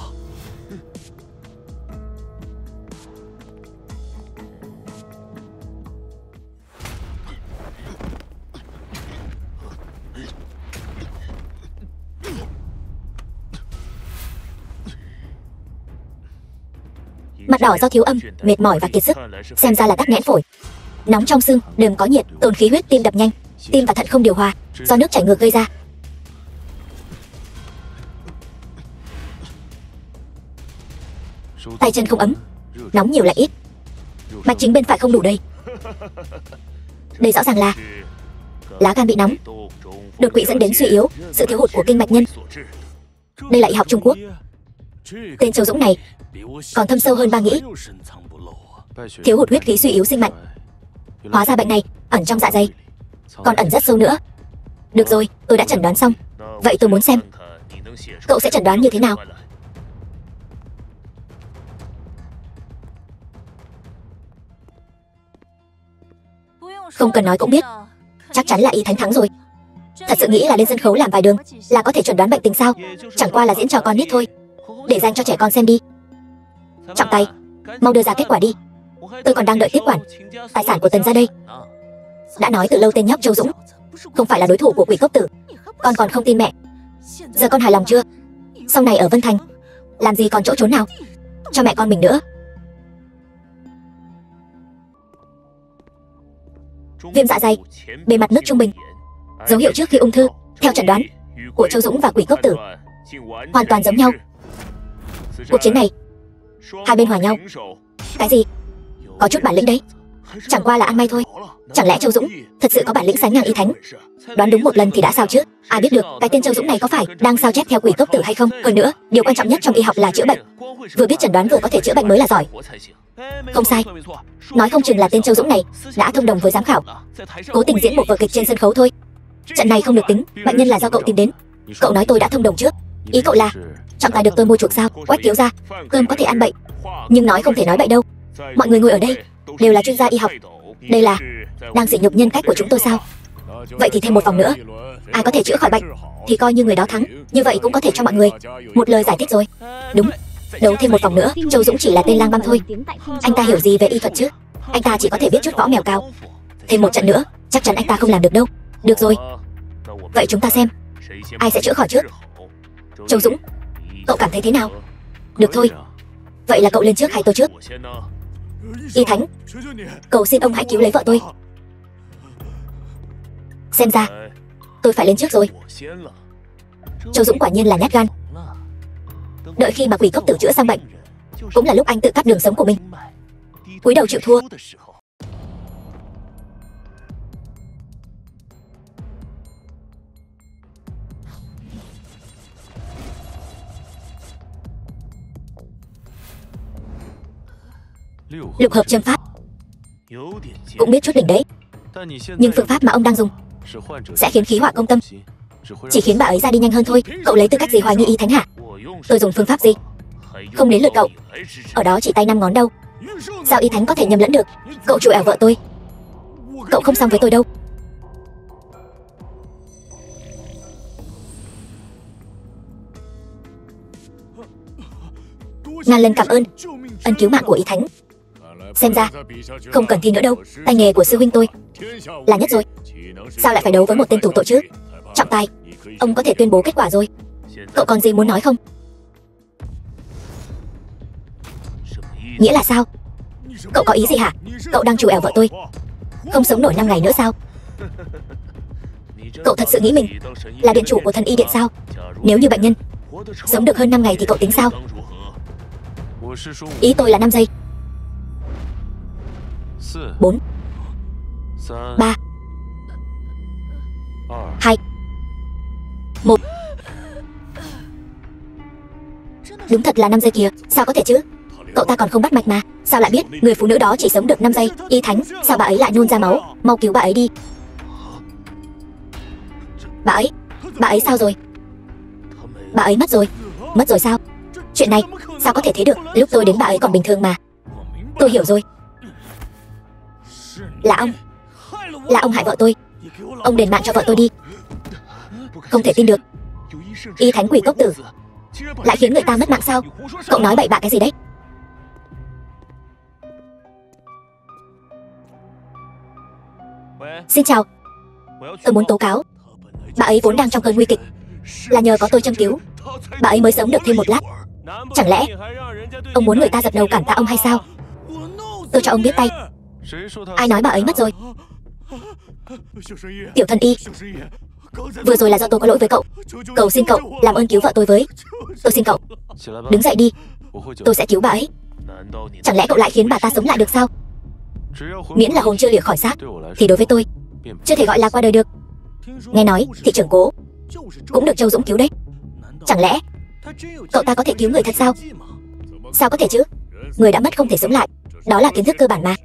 Mặt đỏ do thiếu âm, mệt mỏi và kiệt sức. Xem ra là tắc nghẽn phổi. Nóng trong xương, đờm có nhiệt, tồn khí huyết tim đập nhanh. Tim và thận không điều hòa Do nước chảy ngược gây ra. Tay chân không ấm Nóng nhiều lại ít. Mạch chính bên phải không đủ đây Đây rõ ràng là Lá gan bị nóng Đột quỵ dẫn đến suy yếu Sự thiếu hụt của kinh mạch nhân. Đây là y học Trung Quốc. Tên Châu Dũng này còn thâm sâu hơn ba nghĩ. Thiếu hụt huyết khí suy yếu sinh mạnh Hóa ra bệnh này ẩn trong dạ dày. Còn ẩn rất sâu nữa. Được rồi, tôi đã chẩn đoán xong. Vậy tôi muốn xem Cậu sẽ chẩn đoán như thế nào. Không cần nói cũng biết. Chắc chắn là ý thánh thắng rồi. Thật sự nghĩ là lên sân khấu làm vài đường Là có thể chuẩn đoán bệnh tình sao? Chẳng qua là diễn trò con nít thôi. Để dành cho trẻ con xem đi. Trọng tay. Mau đưa ra kết quả đi. Tôi còn đang đợi tiếp quản Tài sản của tần ra đây. Đã nói từ lâu tên nhóc Châu Dũng. Không phải là đối thủ của quỷ cốc tử. Con còn không tin mẹ. Giờ con hài lòng chưa? Sau này ở Vân Thành Làm gì còn chỗ trốn nào? Cho mẹ con mình nữa. Viêm dạ dày, bề mặt nước trung bình, dấu hiệu trước khi ung thư, theo chẩn đoán của Châu Dũng và quỷ cốc tử, hoàn toàn giống nhau. Cuộc chiến này, hai bên hòa nhau. Cái gì? Có chút bản lĩnh đấy. Chẳng qua là ăn may thôi. Chẳng lẽ Châu Dũng thật sự có bản lĩnh sánh ngang y thánh? Đoán đúng một lần thì đã sao chứ? Ai biết được cái tên Châu Dũng này có phải đang sao chép theo quỷ cốc tử hay không? Hơn nữa, điều quan trọng nhất trong y học là chữa bệnh. Vừa biết chẩn đoán vừa có thể chữa bệnh mới là giỏi. Không sai Nói không chừng là tên Châu Dũng này Đã thông đồng với giám khảo Cố tình diễn một vở kịch trên sân khấu thôi Trận này không được tính Bệnh nhân là do cậu tìm đến Cậu nói tôi đã thông đồng trước Ý cậu là Trọng tài được tôi mua chuộc sao Quách thiếu ra Cơm có thể ăn bậy Nhưng nói không thể nói bậy đâu Mọi người ngồi ở đây Đều là chuyên gia y học Đây là Đang sỉ nhục nhân cách của chúng tôi sao Vậy thì thêm một vòng nữa Ai có thể chữa khỏi bệnh Thì coi như người đó thắng Như vậy cũng có thể cho mọi người Một lời giải thích rồi Đúng Đấu thêm một vòng nữa, Châu Dũng chỉ là tên lang băm thôi. Anh ta hiểu gì về y thuật chứ? Anh ta chỉ có thể biết chút võ mèo cao. Thêm một trận nữa, chắc chắn anh ta không làm được đâu. Được rồi. Vậy chúng ta xem, ai sẽ chữa khỏi trước? Châu Dũng, cậu cảm thấy thế nào? Được thôi. Vậy là cậu lên trước hay tôi trước? Y Thánh, cầu xin ông hãy cứu lấy vợ tôi. Xem ra, tôi phải lên trước rồi. Châu Dũng quả nhiên là nhát gan. Đợi khi mà quỷ cốc tử chữa sang bệnh Cũng là lúc anh tự cắt đường sống của mình cúi đầu chịu thua Lục hợp chân pháp. Cũng biết chút đỉnh đấy. Nhưng phương pháp mà ông đang dùng Sẽ khiến khí họa công tâm. Chỉ khiến bà ấy ra đi nhanh hơn thôi. Cậu lấy tư cách gì hoài nghi y thánh hạ Tôi dùng phương pháp gì? Không đến lượt cậu. Ở đó chỉ tay năm ngón đâu. Sao y thánh có thể nhầm lẫn được? Cậu chủ ẻo vợ tôi. Cậu không xong với tôi đâu. Ngàn lần cảm ơn. Ân cứu mạng của y thánh. Xem ra, Không cần thi nữa đâu. Tay nghề của sư huynh tôi Là nhất rồi. Sao lại phải đấu với một tên tù tội chứ? Trọng tài, Ông có thể tuyên bố kết quả rồi. Cậu còn gì muốn nói không? Nghĩa là sao? Cậu có ý gì hả? Cậu đang chủ ẻo vợ tôi. Không sống nổi 5 ngày nữa sao? Cậu thật sự nghĩ mình Là điện chủ của thần y điện sao? Nếu như bệnh nhân Sống được hơn 5 ngày thì cậu tính sao? Ý tôi là 5 giây. 4 3 2 1 Đúng thật là 5 giây kìa Sao có thể chứ? Cậu ta còn không bắt mạch mà Sao lại biết người phụ nữ đó chỉ sống được 5 giây? Y thánh Sao bà ấy lại nôn ra máu? Mau cứu bà ấy đi. Bà ấy Bà ấy sao rồi? Bà ấy mất rồi. Mất rồi sao? Chuyện này Sao có thể thế được? Lúc tôi đến bà ấy còn bình thường mà. Tôi hiểu rồi là ông. Là ông hại vợ tôi. Ông đền mạng cho vợ tôi đi. Không thể tin được. Y thánh quỷ cốc tử. Lại khiến người ta mất mạng sao? Cậu nói bậy bạ cái gì đấy? Xin chào. Tôi muốn tố cáo. Bà ấy vốn đang trong cơn nguy kịch. Là nhờ có tôi châm cứu. Bà ấy mới sống được thêm một lát. Chẳng lẽ Ông muốn người ta dập đầu cảm tạ ông hay sao? Tôi cho ông biết tay. Ai nói bà ấy mất rồi? Tiểu thần y. Vừa rồi là do tôi có lỗi với cậu. Cầu xin cậu làm ơn cứu vợ tôi với. Tôi xin cậu Đứng dậy đi. Tôi sẽ cứu bà ấy. Chẳng lẽ cậu lại khiến bà ta sống lại được sao? Miễn là hồn chưa lìa khỏi xác Thì đối với tôi Chưa thể gọi là qua đời được. Nghe nói thị trưởng cố Cũng được Châu Dũng cứu đấy. Chẳng lẽ Cậu ta có thể cứu người thật sao? Sao có thể chứ Người đã mất không thể sống lại Đó là kiến thức cơ bản mà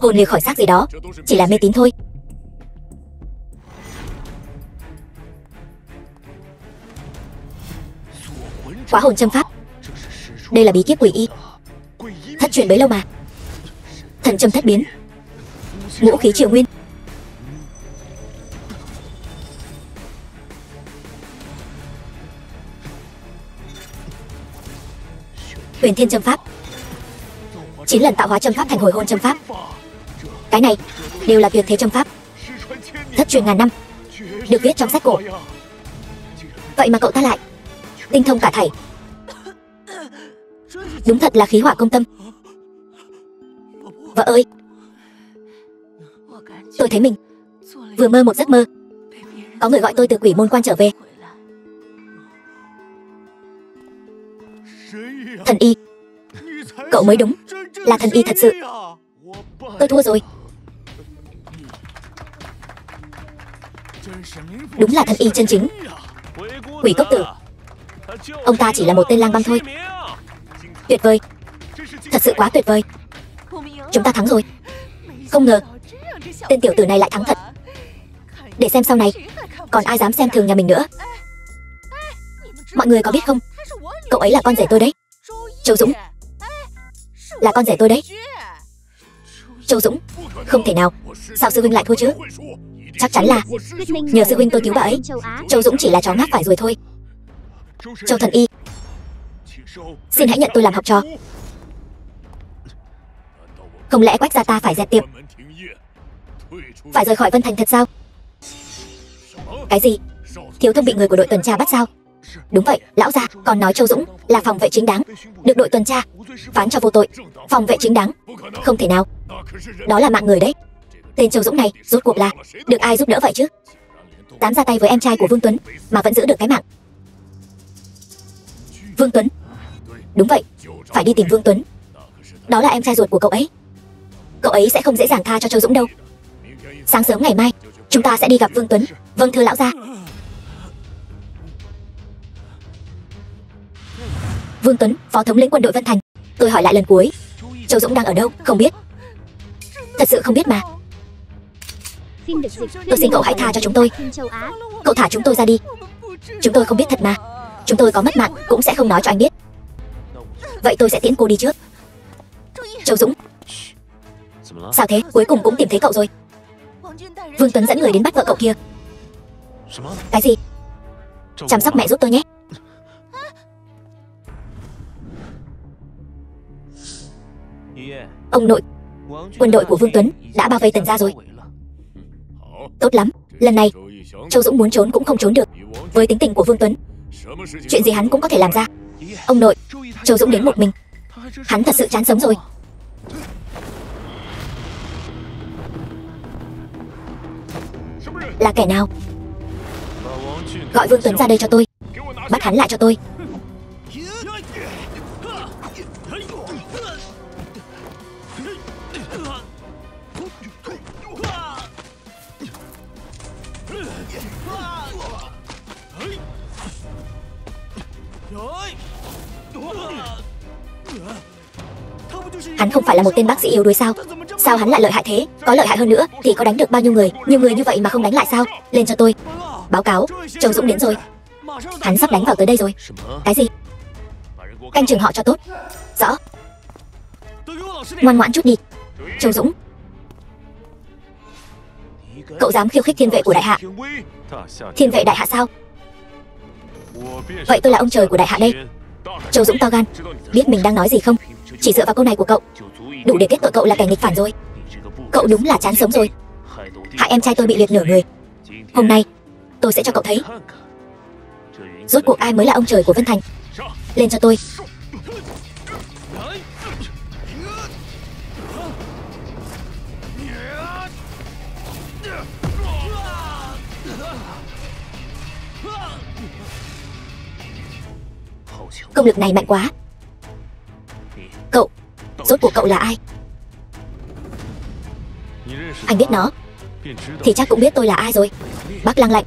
Hồn lìa khỏi xác gì đó. Chỉ là mê tín thôi. Quá hồn châm pháp. Đây là bí kíp quỷ y. Thất truyền bấy lâu mà. Thần châm thất biến. Ngũ khí triều nguyên. Huyền thiên châm pháp. Chín lần tạo hóa châm pháp thành hồi hôn châm pháp. Cái này đều là tuyệt thế châm pháp. Thất truyền ngàn năm, Được viết trong sách cổ. Vậy mà cậu ta lại Tinh thông cả thảy. Đúng thật là khí hỏa công tâm. Vợ ơi, Tôi thấy mình Vừa mơ một giấc mơ. Có người gọi tôi từ quỷ môn quan trở về. Thần y. Cậu mới đúng Là thần y thật sự. Tôi thua rồi. Đúng là thân y chân chính. Quỷ cốc tử. Ông ta chỉ là một tên lang băng thôi. Tuyệt vời. Thật sự quá tuyệt vời. Chúng ta thắng rồi. Không ngờ, Tên tiểu tử này lại thắng thật. Để xem sau này, Còn ai dám xem thường nhà mình nữa. Mọi người có biết không? Cậu ấy là con rể tôi đấy. Châu Dũng. Là con rể tôi đấy. Châu Dũng, Không thể nào. Sao sư huynh lại thua chứ? Chắc chắn là. Nhờ sư huynh tôi cứu bà ấy. Châu Dũng chỉ là chó ngáp phải rồi thôi. Châu thần y. Xin hãy nhận tôi làm học trò. Không lẽ quách gia ta phải dẹp tiệm? Phải rời khỏi Vân Thành thật sao? Cái gì? Thiếu thông bị người của đội tuần tra bắt sao? Đúng vậy, lão gia còn nói Châu Dũng là phòng vệ chính đáng. Được đội tuần tra Phán cho vô tội. Phòng vệ chính đáng. Không thể nào. Đó là mạng người đấy. Tên Châu Dũng này rốt cuộc là Được ai giúp đỡ vậy chứ? Dám ra tay với em trai của Vương Tuấn Mà vẫn giữ được cái mạng. Vương Tuấn. Đúng vậy, phải đi tìm Vương Tuấn. Đó là em trai ruột của cậu ấy. Cậu ấy sẽ không dễ dàng tha cho Châu Dũng đâu. Sáng sớm ngày mai Chúng ta sẽ đi gặp Vương Tuấn. Vâng thưa lão gia. Vương Tuấn, phó thống lĩnh quân đội Vân Thành. Tôi hỏi lại lần cuối. Châu Dũng đang ở đâu, không biết. Thật sự không biết mà. Tôi xin cậu hãy tha cho chúng tôi. Cậu thả chúng tôi ra đi. Chúng tôi không biết thật mà. Chúng tôi có mất mạng cũng sẽ không nói cho anh biết. Vậy tôi sẽ tiễn cô đi trước. Châu Dũng. Sao thế? Cuối cùng cũng tìm thấy cậu rồi. Vương Tuấn dẫn người đến bắt vợ cậu kia. Cái gì? Chăm sóc mẹ giúp tôi nhé. Ông nội. Quân đội của Vương Tuấn đã bao vây tần gia rồi Tốt lắm, Lần này, Châu Dũng muốn trốn cũng không trốn được. Với tính tình của Vương Tuấn, Chuyện gì hắn cũng có thể làm ra. Ông nội, Châu Dũng đến một mình. Hắn thật sự chán sống rồi. Là kẻ nào? Gọi Vương Tuấn ra đây cho tôi. Bắt hắn lại cho tôi. Hắn không phải là một tên bác sĩ yếu đuối sao? Sao hắn lại lợi hại thế? Có lợi hại hơn nữa thì có đánh được bao nhiêu người? Nhiều người như vậy mà không đánh lại sao? Lên cho tôi. Báo cáo. Châu Dũng đến rồi. Hắn sắp đánh vào tới đây rồi. Cái gì? Canh chừng họ cho tốt. Rõ. Ngoan ngoãn chút đi. Châu Dũng. Cậu dám khiêu khích thiên vệ của đại hạ. Thiên vệ đại hạ sao? Vậy tôi là ông trời của đại hạ đây. Châu Dũng to gan. Biết mình đang nói gì không? Chỉ dựa vào câu này của cậu. Đủ để kết tội cậu là kẻ nghịch phản rồi. Cậu đúng là chán sống rồi. Hại em trai tôi bị liệt nửa người. Hôm nay, tôi sẽ cho cậu thấy. Rốt cuộc ai mới là ông trời của Vân Thành? Lên cho tôi. Công lực này mạnh quá. Cậu, Rốt cuộc cậu là ai? Anh biết nó. Thì chắc cũng biết tôi là ai rồi. Bắc Lăng Lạnh,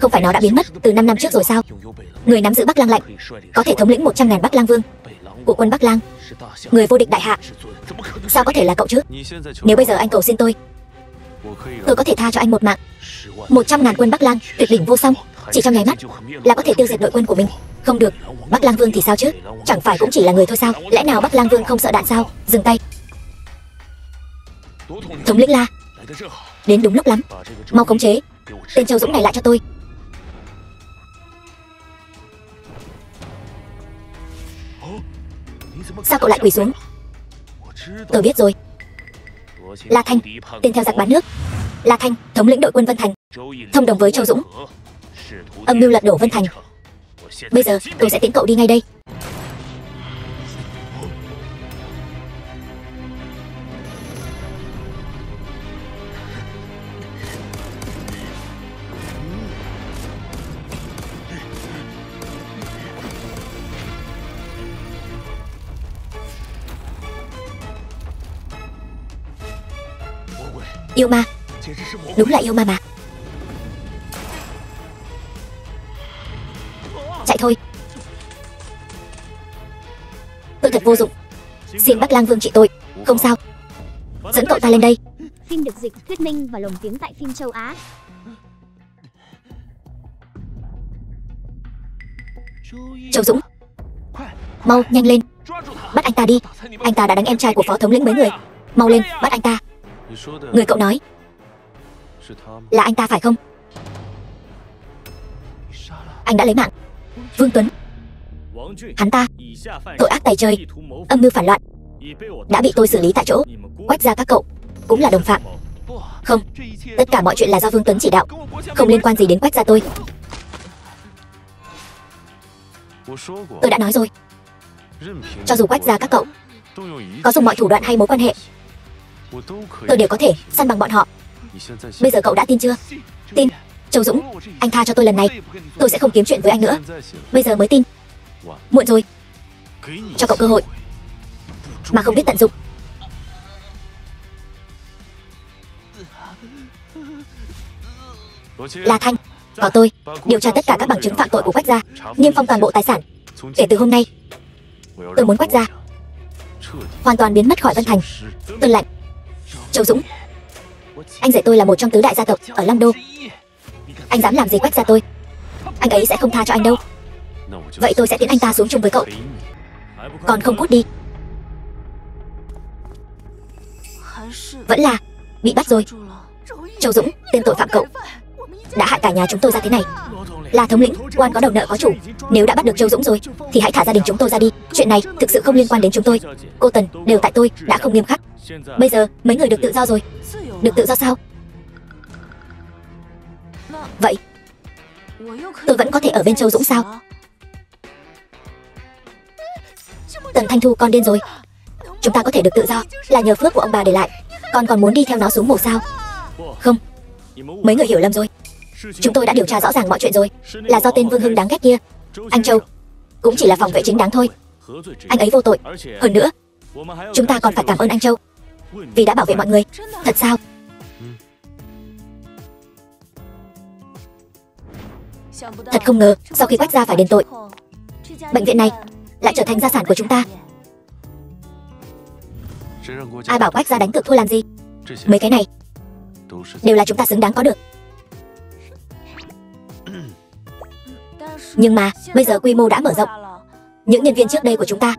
Không phải nó đã biến mất từ 5 năm trước rồi sao? Người nắm giữ Bắc Lăng Lạnh, Có thể thống lĩnh 100 ngàn Bắc Lang Vương. Của quân Bắc Lang Người vô địch đại hạ. Sao có thể là cậu chứ? Nếu bây giờ anh cầu xin tôi Tôi có thể tha cho anh một mạng. 100 ngàn quân Bắc Lang tuyệt đỉnh vô song. Chỉ trong nháy mắt là có thể tiêu diệt đội quân của mình. Không được. Bắc Lang Vương thì sao chứ? Chẳng phải cũng chỉ là người thôi sao? Lẽ nào Bắc Lang Vương không sợ đạn sao? Dừng tay. Thống lĩnh La. Đến đúng lúc lắm. Mau khống chế. Tên Châu Dũng này lại cho tôi. Sao cậu lại quỳ xuống? Tôi biết rồi. La Thanh, Tên theo giặc bán nước. La Thanh, Thống lĩnh đội quân Vân Thành. Thông đồng với Châu Dũng. Âm mưu lật đổ Vân Thành. Bây giờ, tôi sẽ tiễn cậu đi ngay đây. Yêu ma. Đúng là yêu ma mà. Chạy thôi. Tôi thật vô dụng. Xin Bắc Lang Vương trị tội. Không sao. Dẫn cậu ta lên đây. Phim được dịch thuyết minh và lồng tiếng tại phim châu Á. Châu Dũng. Mau nhanh lên. Bắt anh ta đi. Anh ta đã đánh em trai của phó thống lĩnh mấy người. Mau lên bắt anh ta. Người cậu nói Là anh ta phải không? Anh đã lấy mạng Vương Tuấn. Hắn ta. Tội ác tài chơi, Âm mưu phản loạn. Đã bị tôi xử lý tại chỗ. Quách ra các cậu. Cũng là đồng phạm. Không. Tất cả mọi chuyện là do Vương Tuấn chỉ đạo. Không liên quan gì đến quách ra tôi. Tôi đã nói rồi. Cho dù quách ra các cậu Có dùng mọi thủ đoạn hay mối quan hệ Tôi đều có thể săn bằng bọn họ. Bây giờ cậu đã tin chưa? Tin. Châu Dũng. Anh tha cho tôi lần này. Tôi sẽ không kiếm chuyện với anh nữa. Bây giờ mới tin. Muộn rồi. Cho cậu cơ hội. Mà không biết tận dụng. La Thanh. Có tôi Điều tra tất cả các bằng chứng phạm tội của Quách gia, Niêm phong toàn bộ tài sản. Kể từ hôm nay, Tôi muốn Quách gia Hoàn toàn biến mất khỏi Vân Thành. Tuân lạnh Châu Dũng. Anh dạy tôi là một trong tứ đại gia tộc ở Long Đô. Anh dám làm gì quách ra tôi? Anh ấy sẽ không tha cho anh đâu. Vậy tôi sẽ tiến anh ta xuống chung với cậu. Còn không cút đi. Vẫn là Bị bắt rồi. Châu Dũng, tên tội phạm cậu Đã hại cả nhà chúng tôi ra thế này. Là thống lĩnh, quan có đầu nợ có chủ. Nếu đã bắt được Châu Dũng rồi Thì hãy thả gia đình chúng tôi ra đi. Chuyện này thực sự không liên quan đến chúng tôi. Cô Tần, đều tại tôi, đã không nghiêm khắc. Bây giờ mấy người được tự do rồi. Được tự do sao? Vậy, Tôi vẫn có thể ở bên Châu Dũng sao? Tần Thanh Thu, con điên rồi. Chúng ta có thể được tự do, Là nhờ phước của ông bà để lại. Con còn muốn đi theo nó xuống mổ sao? Không, Mấy người hiểu lầm rồi. Chúng tôi đã điều tra rõ ràng mọi chuyện rồi. Là do tên Vương Hưng đáng ghét kia. Anh Châu Cũng chỉ là phòng vệ chính đáng thôi. Anh ấy vô tội. Hơn nữa, Chúng ta còn phải cảm ơn anh Châu vì đã bảo vệ mọi người. Thật sao? Thật không ngờ, Sau khi quách gia phải đền tội, Bệnh viện này Lại trở thành gia sản của chúng ta. Ai bảo quách gia đánh cược thua làm gì? Mấy cái này Đều là chúng ta xứng đáng có được. Nhưng mà, Bây giờ quy mô đã mở rộng. Những nhân viên trước đây của chúng ta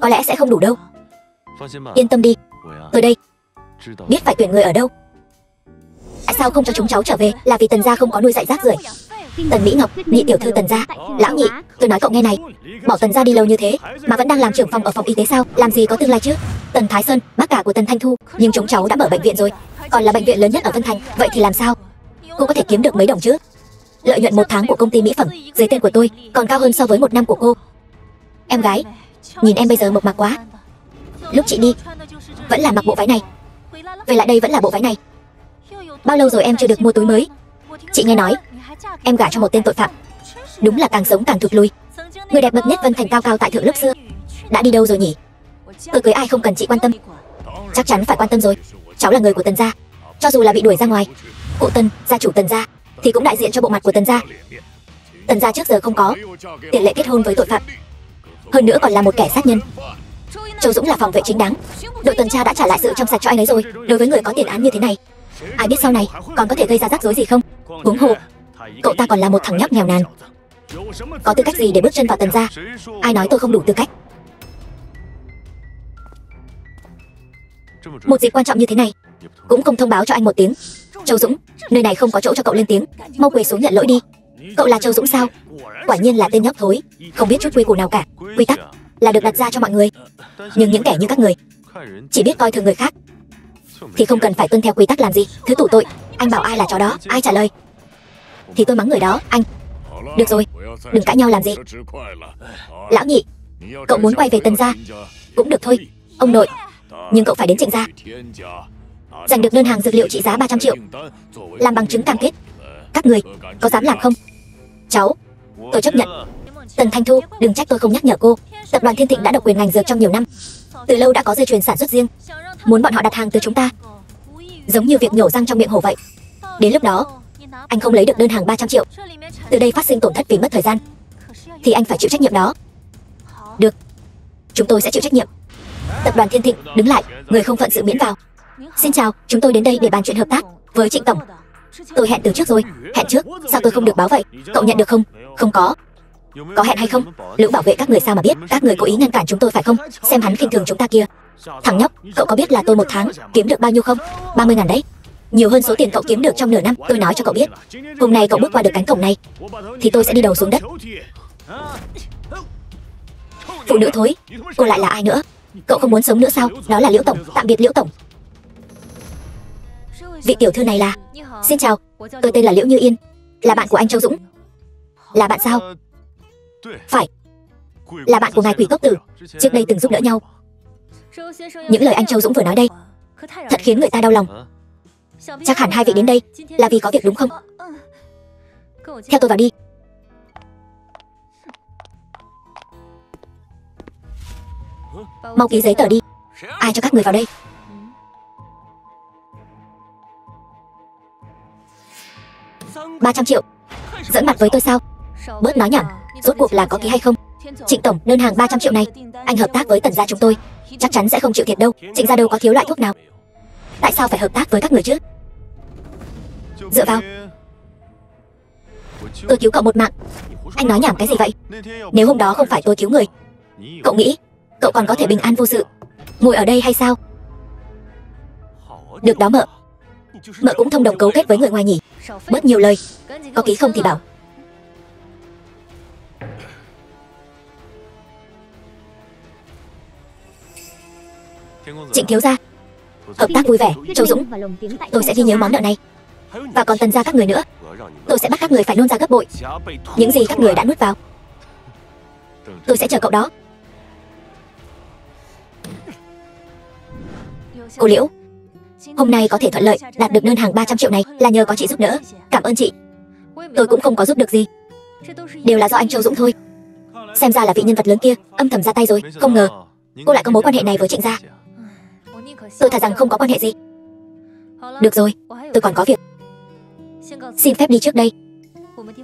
Có lẽ sẽ không đủ đâu. Yên tâm đi Tôi đây, Biết phải tuyển người ở đâu. Tại sao không cho chúng cháu trở về Là vì tần gia không có nuôi dạy rác rưởi? Tần Mỹ Ngọc, nhị tiểu thư tần gia. Lão nhị, tôi nói cậu nghe này. Bỏ tần gia đi lâu như thế Mà vẫn đang làm trưởng phòng ở phòng y tế sao? Làm gì có tương lai chứ? Tần Thái Sơn, bác cả của tần Thanh Thu. Nhưng chúng cháu đã mở bệnh viện rồi. Còn là bệnh viện lớn nhất ở Vân Thành Vậy thì làm sao? Cô có thể kiếm được mấy đồng chứ? Lợi nhuận một tháng của công ty mỹ phẩm Dưới tên của tôi Còn cao hơn so với một năm của cô. Em gái Nhìn em bây giờ mộc mạc quá. Lúc chị đi vẫn là mặc bộ váy này. Về lại đây vẫn là bộ váy này. Bao lâu rồi em chưa được mua túi mới? Chị nghe nói Em gả cho một tên tội phạm. Đúng là càng sống càng thụt lùi Người đẹp bậc nhất Vân Thành cao cao tại thượng lớp xưa. Đã đi đâu rồi nhỉ? Tôi cưới ai không cần chị quan tâm. Chắc chắn phải quan tâm rồi. Cháu là người của Tần gia. Cho dù là bị đuổi ra ngoài Cụ Tần, gia chủ Tần gia Thì cũng đại diện cho bộ mặt của Tần gia. Tần gia trước giờ không có Tiện lệ kết hôn với tội phạm. Hơn nữa còn là một kẻ sát nhân. Châu Dũng là phòng vệ chính đáng. Đội tuần tra đã trả lại sự trong sạch cho anh ấy rồi. Đối với người có tiền án như thế này Ai biết sau này còn có thể gây ra rắc rối gì không? Huống hồ Cậu ta còn là một thằng nhóc nghèo nàn. Có tư cách gì để bước chân vào tần gia? Ai nói tôi không đủ tư cách? Một dịp quan trọng như thế này, Cũng không thông báo cho anh một tiếng. Châu Dũng, Nơi này không có chỗ cho cậu lên tiếng. Mau quỳ xuống nhận lỗi đi. Cậu là Châu Dũng sao? Quả nhiên là tên nhóc thối. Không biết chút quy củ nào cả. Quy tắc là được đặt ra cho mọi người. Nhưng những kẻ như các người, Chỉ biết coi thường người khác. Thì không cần phải tuân theo quy tắc làm gì. Thứ tủ tội, Anh bảo ai là chó đó, Ai trả lời? Thì tôi mắng người đó Anh Được rồi Đừng cãi nhau làm gì Lão nhị Cậu muốn quay về tần gia Cũng được thôi Ông nội Nhưng cậu phải đến trịnh gia Giành được đơn hàng dược liệu trị giá 300 triệu Làm bằng chứng cam kết Các người Có dám làm không Cháu Tôi chấp nhận Tần Thanh Thu, đừng trách tôi không nhắc nhở cô. Tập đoàn Thiên Thịnh đã độc quyền ngành dược trong nhiều năm. Từ lâu đã có dây chuyền sản xuất riêng. Muốn bọn họ đặt hàng từ chúng ta. Giống như việc nhổ răng trong miệng hổ vậy. Đến lúc đó, anh không lấy được đơn hàng 300 triệu. Từ đây phát sinh tổn thất vì mất thời gian. Thì anh phải chịu trách nhiệm đó. Được. Chúng tôi sẽ chịu trách nhiệm. Tập đoàn Thiên Thịnh, đứng lại, người không phận sự miễn vào. Xin chào, chúng tôi đến đây để bàn chuyện hợp tác với Trịnh Tổng. Tôi hẹn từ trước rồi, hẹn trước, sao tôi không được báo vậy? Cậu nhận được không? Không có, có hẹn hay không lữ bảo vệ các người sao mà biết các người cố ý ngăn cản chúng tôi phải không xem hắn khinh thường chúng ta kia thằng nhóc cậu có biết là tôi một tháng kiếm được bao nhiêu không ba mươi ngàn đấy nhiều hơn số tiền cậu kiếm được trong nửa năm, tôi nói cho cậu biết. Hôm nay cậu bước qua được cánh cổng này, thì tôi sẽ đi đầu xuống đất. Phụ nữ thối, cô lại là ai nữa? Cậu không muốn sống nữa sao? Đó là liễu tổng, tạm biệt liễu tổng. Vị tiểu thư này là xin chào, tôi tên là liễu như yên, là bạn của anh châu dũng. Là bạn sao? Phải. Là bạn của ngài quỷ cốc tử, Trước đây từng giúp đỡ nhau. Những lời anh Châu Dũng vừa nói đây, Thật khiến người ta đau lòng. Chắc hẳn hai vị đến đây Là vì có việc đúng không? Theo tôi vào đi. Mau ký giấy tờ đi. Ai cho các người vào đây? Ba trăm triệu. Dẫn mặt với tôi sao? Bớt nói nhảm. Rốt cuộc là có ký hay không? Trịnh Tổng, đơn hàng 300 triệu này. Anh hợp tác với tần gia chúng tôi. Chắc chắn sẽ không chịu thiệt đâu. Trịnh gia đâu có thiếu loại thuốc nào. Tại sao phải hợp tác với các người chứ? Dựa vào. Tôi cứu cậu một mạng. Anh nói nhảm cái gì vậy? Nếu hôm đó không phải tôi cứu người, Cậu nghĩ Cậu còn có thể bình an vô sự? Ngồi ở đây hay sao? Được đó mợ. Mợ cũng thông đồng cấu kết với người ngoài nhỉ. Bớt nhiều lời. Có ký không thì bảo. Trịnh thiếu gia Ờ, Hợp tác vui vẻ, Châu Dũng. Tôi sẽ ghi nhớ món nợ này. Và còn tần ra các người nữa. Tôi sẽ bắt các người phải nôn ra gấp bội. Những gì các người đã nuốt vào Tôi sẽ chờ cậu đó. Cô Liễu Hôm nay có thể thuận lợi đạt được đơn hàng 300 triệu này là nhờ có chị giúp đỡ. Cảm ơn chị. Tôi cũng không có giúp được gì. Đều là do anh Châu Dũng thôi. Xem ra là vị nhân vật lớn kia âm thầm ra tay rồi Không ngờ cô lại có mối quan hệ này với trịnh gia. Tôi thà rằng không có quan hệ gì. Được rồi, tôi còn có việc. Xin phép đi trước đây.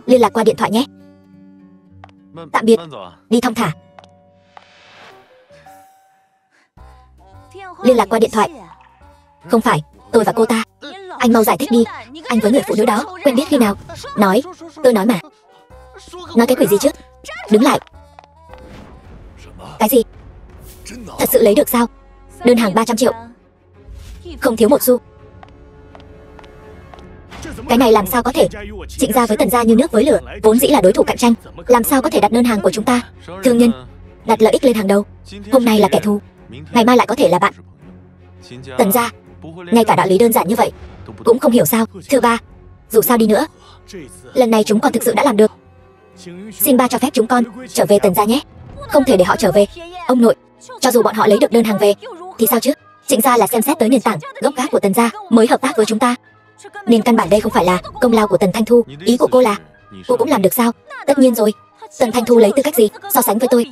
Liên lạc qua điện thoại nhé. Tạm biệt. Đi thong thả. Liên lạc qua điện thoại. Không phải, tôi và cô ta. Anh mau giải thích đi. Anh với người phụ nữ đó, quen biết khi nào? Nói, tôi nói mà. Nói cái quỷ gì chứ? Đứng lại. Cái gì? Thật sự lấy được sao Đơn hàng 300 triệu. Không thiếu một xu. Cái này làm sao có thể? Trịnh gia với tần gia như nước với lửa, Vốn dĩ là đối thủ cạnh tranh. Làm sao có thể đặt đơn hàng của chúng ta? Thương nhân, Đặt lợi ích lên hàng đầu. Hôm nay là kẻ thù. Ngày mai lại có thể là bạn. Tần gia, Ngay cả đạo lý đơn giản như vậy, Cũng không hiểu sao. Thưa ba, Dù sao đi nữa. Lần này chúng con thực sự đã làm được. Xin ba cho phép chúng con trở về tần gia nhé. Không thể để họ trở về. Ông nội, Cho dù bọn họ lấy được đơn hàng về thì sao chứ Trịnh gia là xem xét tới nền tảng, gốc gác của Tần gia mới hợp tác với chúng ta. Nên căn bản đây không phải là công lao của Tần Thanh Thu, ý của cô là Cô cũng làm được sao? Tất nhiên rồi. Tần Thanh Thu lấy tư cách gì so sánh với tôi?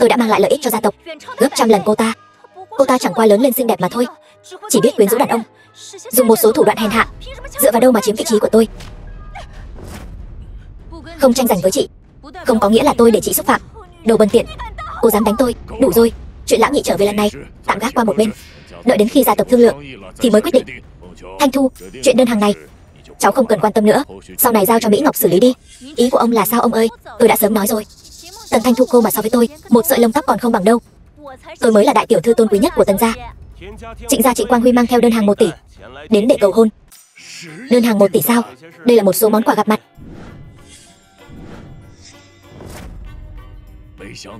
Tôi đã mang lại lợi ích cho gia tộc, gấp trăm lần cô ta. Cô ta chẳng qua lớn lên xinh đẹp mà thôi, chỉ biết quyến rũ đàn ông, dùng một số thủ đoạn hèn hạ, dựa vào đâu mà chiếm vị trí của tôi? Không tranh giành với chị, không có nghĩa là tôi để chị xúc phạm. Đồ bần tiện, cô dám đánh tôi, đủ rồi. Chuyện lão nhị trở về lần này, tạm gác qua một bên. Đợi đến khi gia tộc thương lượng, thì mới quyết định. Thanh Thu, chuyện đơn hàng này, cháu không cần quan tâm nữa. Sau này giao cho Mỹ Ngọc xử lý đi. Ý của ông là sao ông ơi? Tôi đã sớm nói rồi. Tần Thanh Thu cô mà so với tôi, một sợi lông tóc còn không bằng đâu. Tôi mới là đại tiểu thư tôn quý nhất của Tần gia. Trịnh gia Trịnh Quang Huy mang theo đơn hàng một tỷ, đến để cầu hôn. Đơn hàng một tỷ sao? Đây là một số món quà gặp mặt.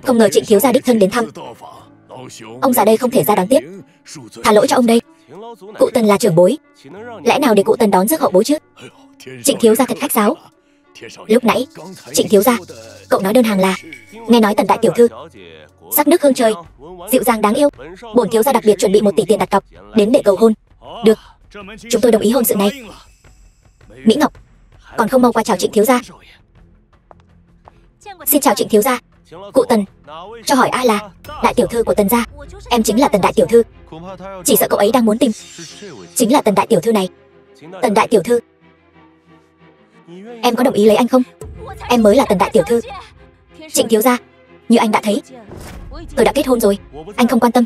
Không ngờ Trịnh thiếu gia đích thân đến thăm. Ông già đây không thể ra đón tiếp. Thả lỗi cho ông đây. Cụ Tần là trưởng bối, lẽ nào để cụ Tần đón rước hậu bối chứ? Trịnh thiếu gia thật khách sáo. Lúc nãy, Trịnh thiếu gia, cậu nói đơn hàng là nghe nói Tần đại tiểu thư sắc nước hương trời, dịu dàng đáng yêu. Bổn thiếu gia đặc biệt chuẩn bị một tỷ tiền đặt cọc đến để cầu hôn. Được, chúng tôi đồng ý hôn sự này. Mỹ Ngọc, còn không mau qua chào Trịnh thiếu gia. Xin chào Trịnh thiếu gia. Cụ Tần, cho hỏi ai là đại tiểu thư của Tần gia? Em chính là Tần đại tiểu thư. Chỉ sợ cậu ấy đang muốn tìm. Chính là Tần đại tiểu thư này. Tần đại tiểu thư. Em có đồng ý lấy anh không? Em mới là Tần đại tiểu thư. Trịnh thiếu gia, như anh đã thấy, tôi đã kết hôn rồi. Anh không quan tâm.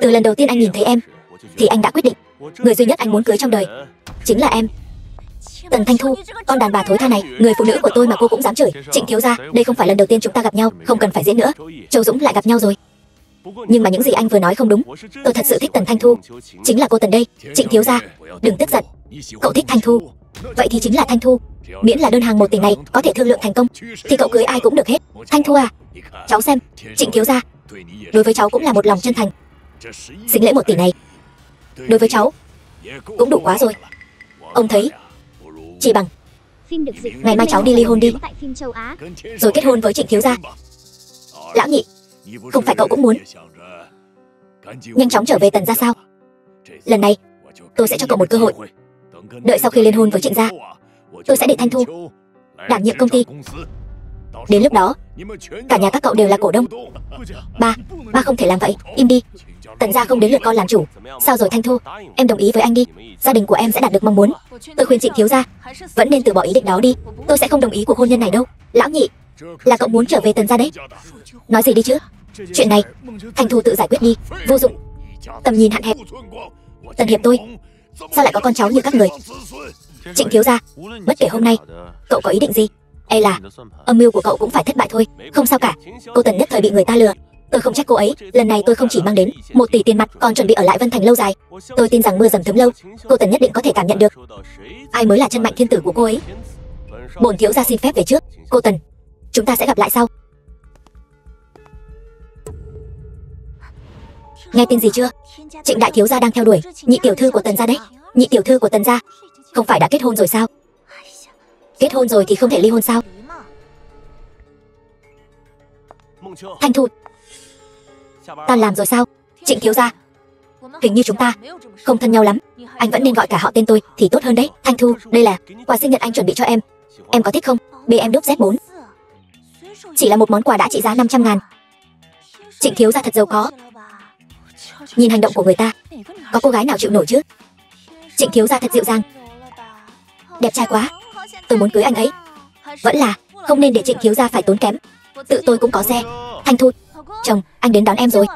Từ lần đầu tiên anh nhìn thấy em, thì anh đã quyết định, người duy nhất anh muốn cưới trong đời chính là em. Tần Thanh Thu, con đàn bà thối tha này, người phụ nữ của tôi mà cô cũng dám chửi. Trịnh thiếu gia, đây không phải lần đầu tiên chúng ta gặp nhau, không cần phải diễn nữa. Châu Dũng lại gặp nhau rồi. Nhưng mà những gì anh vừa nói không đúng. Tôi thật sự thích Tần Thanh Thu. Chính là cô Tần đây. Trịnh thiếu gia, đừng tức giận. Cậu thích Thanh Thu. Vậy thì chính là Thanh Thu. Miễn là đơn hàng một tỷ này có thể thương lượng thành công, thì cậu cưới ai cũng được hết. Thanh Thu à, cháu xem, Trịnh thiếu gia, đối với cháu cũng là một lòng chân thành. Xính lễ một tỷ này, đối với cháu cũng đủ quá rồi. Ông thấy chỉ bằng. Ngày mai cháu đi ly hôn đi. Rồi kết hôn với trịnh thiếu gia. Lão nhị Không phải cậu cũng muốn. Nhanh chóng trở về tần gia sao? Lần này tôi sẽ cho cậu một cơ hội. Đợi sau khi liên hôn với trịnh gia Tôi sẽ để Thanh Thu Đảm nhiệm công ty. Đến lúc đó Cả nhà các cậu đều là cổ đông. Ba, ba không thể làm vậy, im đi Tần gia không đến lượt con làm chủ. Sao rồi Thanh Thu? Em đồng ý với anh đi. Gia đình của em sẽ đạt được mong muốn. Tôi khuyên Trịnh thiếu gia, Vẫn nên từ bỏ ý định đó đi. Tôi sẽ không đồng ý cuộc hôn nhân này đâu. Lão nhị, Là cậu muốn trở về tần gia đấy. Nói gì đi chứ? Chuyện này, Thanh Thu tự giải quyết đi. Vô dụng. Tầm nhìn hạn hẹp. Tần hiệp tôi, Sao lại có con cháu như các người? Trịnh thiếu gia, Bất kể hôm nay, Cậu có ý định gì? E là, Âm mưu của cậu cũng phải thất bại thôi. Không sao cả. Cô Tần nhất thời bị người ta lừa. Tôi không trách cô ấy, lần này tôi không chỉ mang đến một tỷ tiền mặt, còn chuẩn bị ở lại Vân Thành lâu dài. Tôi tin rằng mưa dầm thấm lâu, cô Tần nhất định có thể cảm nhận được. Ai mới là chân mạnh thiên tử của cô ấy? Bổn thiếu gia xin phép về trước. Cô Tần, chúng ta sẽ gặp lại sau. Nghe tin gì chưa? Trịnh đại thiếu gia đang theo đuổi nhị tiểu thư của Tần gia đấy. Nhị tiểu thư của Tần gia, không phải đã kết hôn rồi sao? Kết hôn rồi thì không thể ly hôn sao? Thanh Thu, Ta làm rồi sao? Trịnh thiếu gia Hình như chúng ta không thân nhau lắm. Anh vẫn nên gọi cả họ tên tôi thì tốt hơn đấy. Thanh Thu, đây là quà sinh nhật anh chuẩn bị cho em. Em có thích không? BM đúc Z4 Chỉ là một món quà đã trị giá 500 ngàn. Trịnh thiếu gia thật giàu có. Nhìn hành động của người ta Có cô gái nào chịu nổi chứ? Trịnh thiếu gia thật dịu dàng. Đẹp trai quá. Tôi muốn cưới anh ấy. Vẫn là không nên để trịnh thiếu gia phải tốn kém. Tự tôi cũng có xe. Thanh Thu. Chồng, anh đến đón em rồi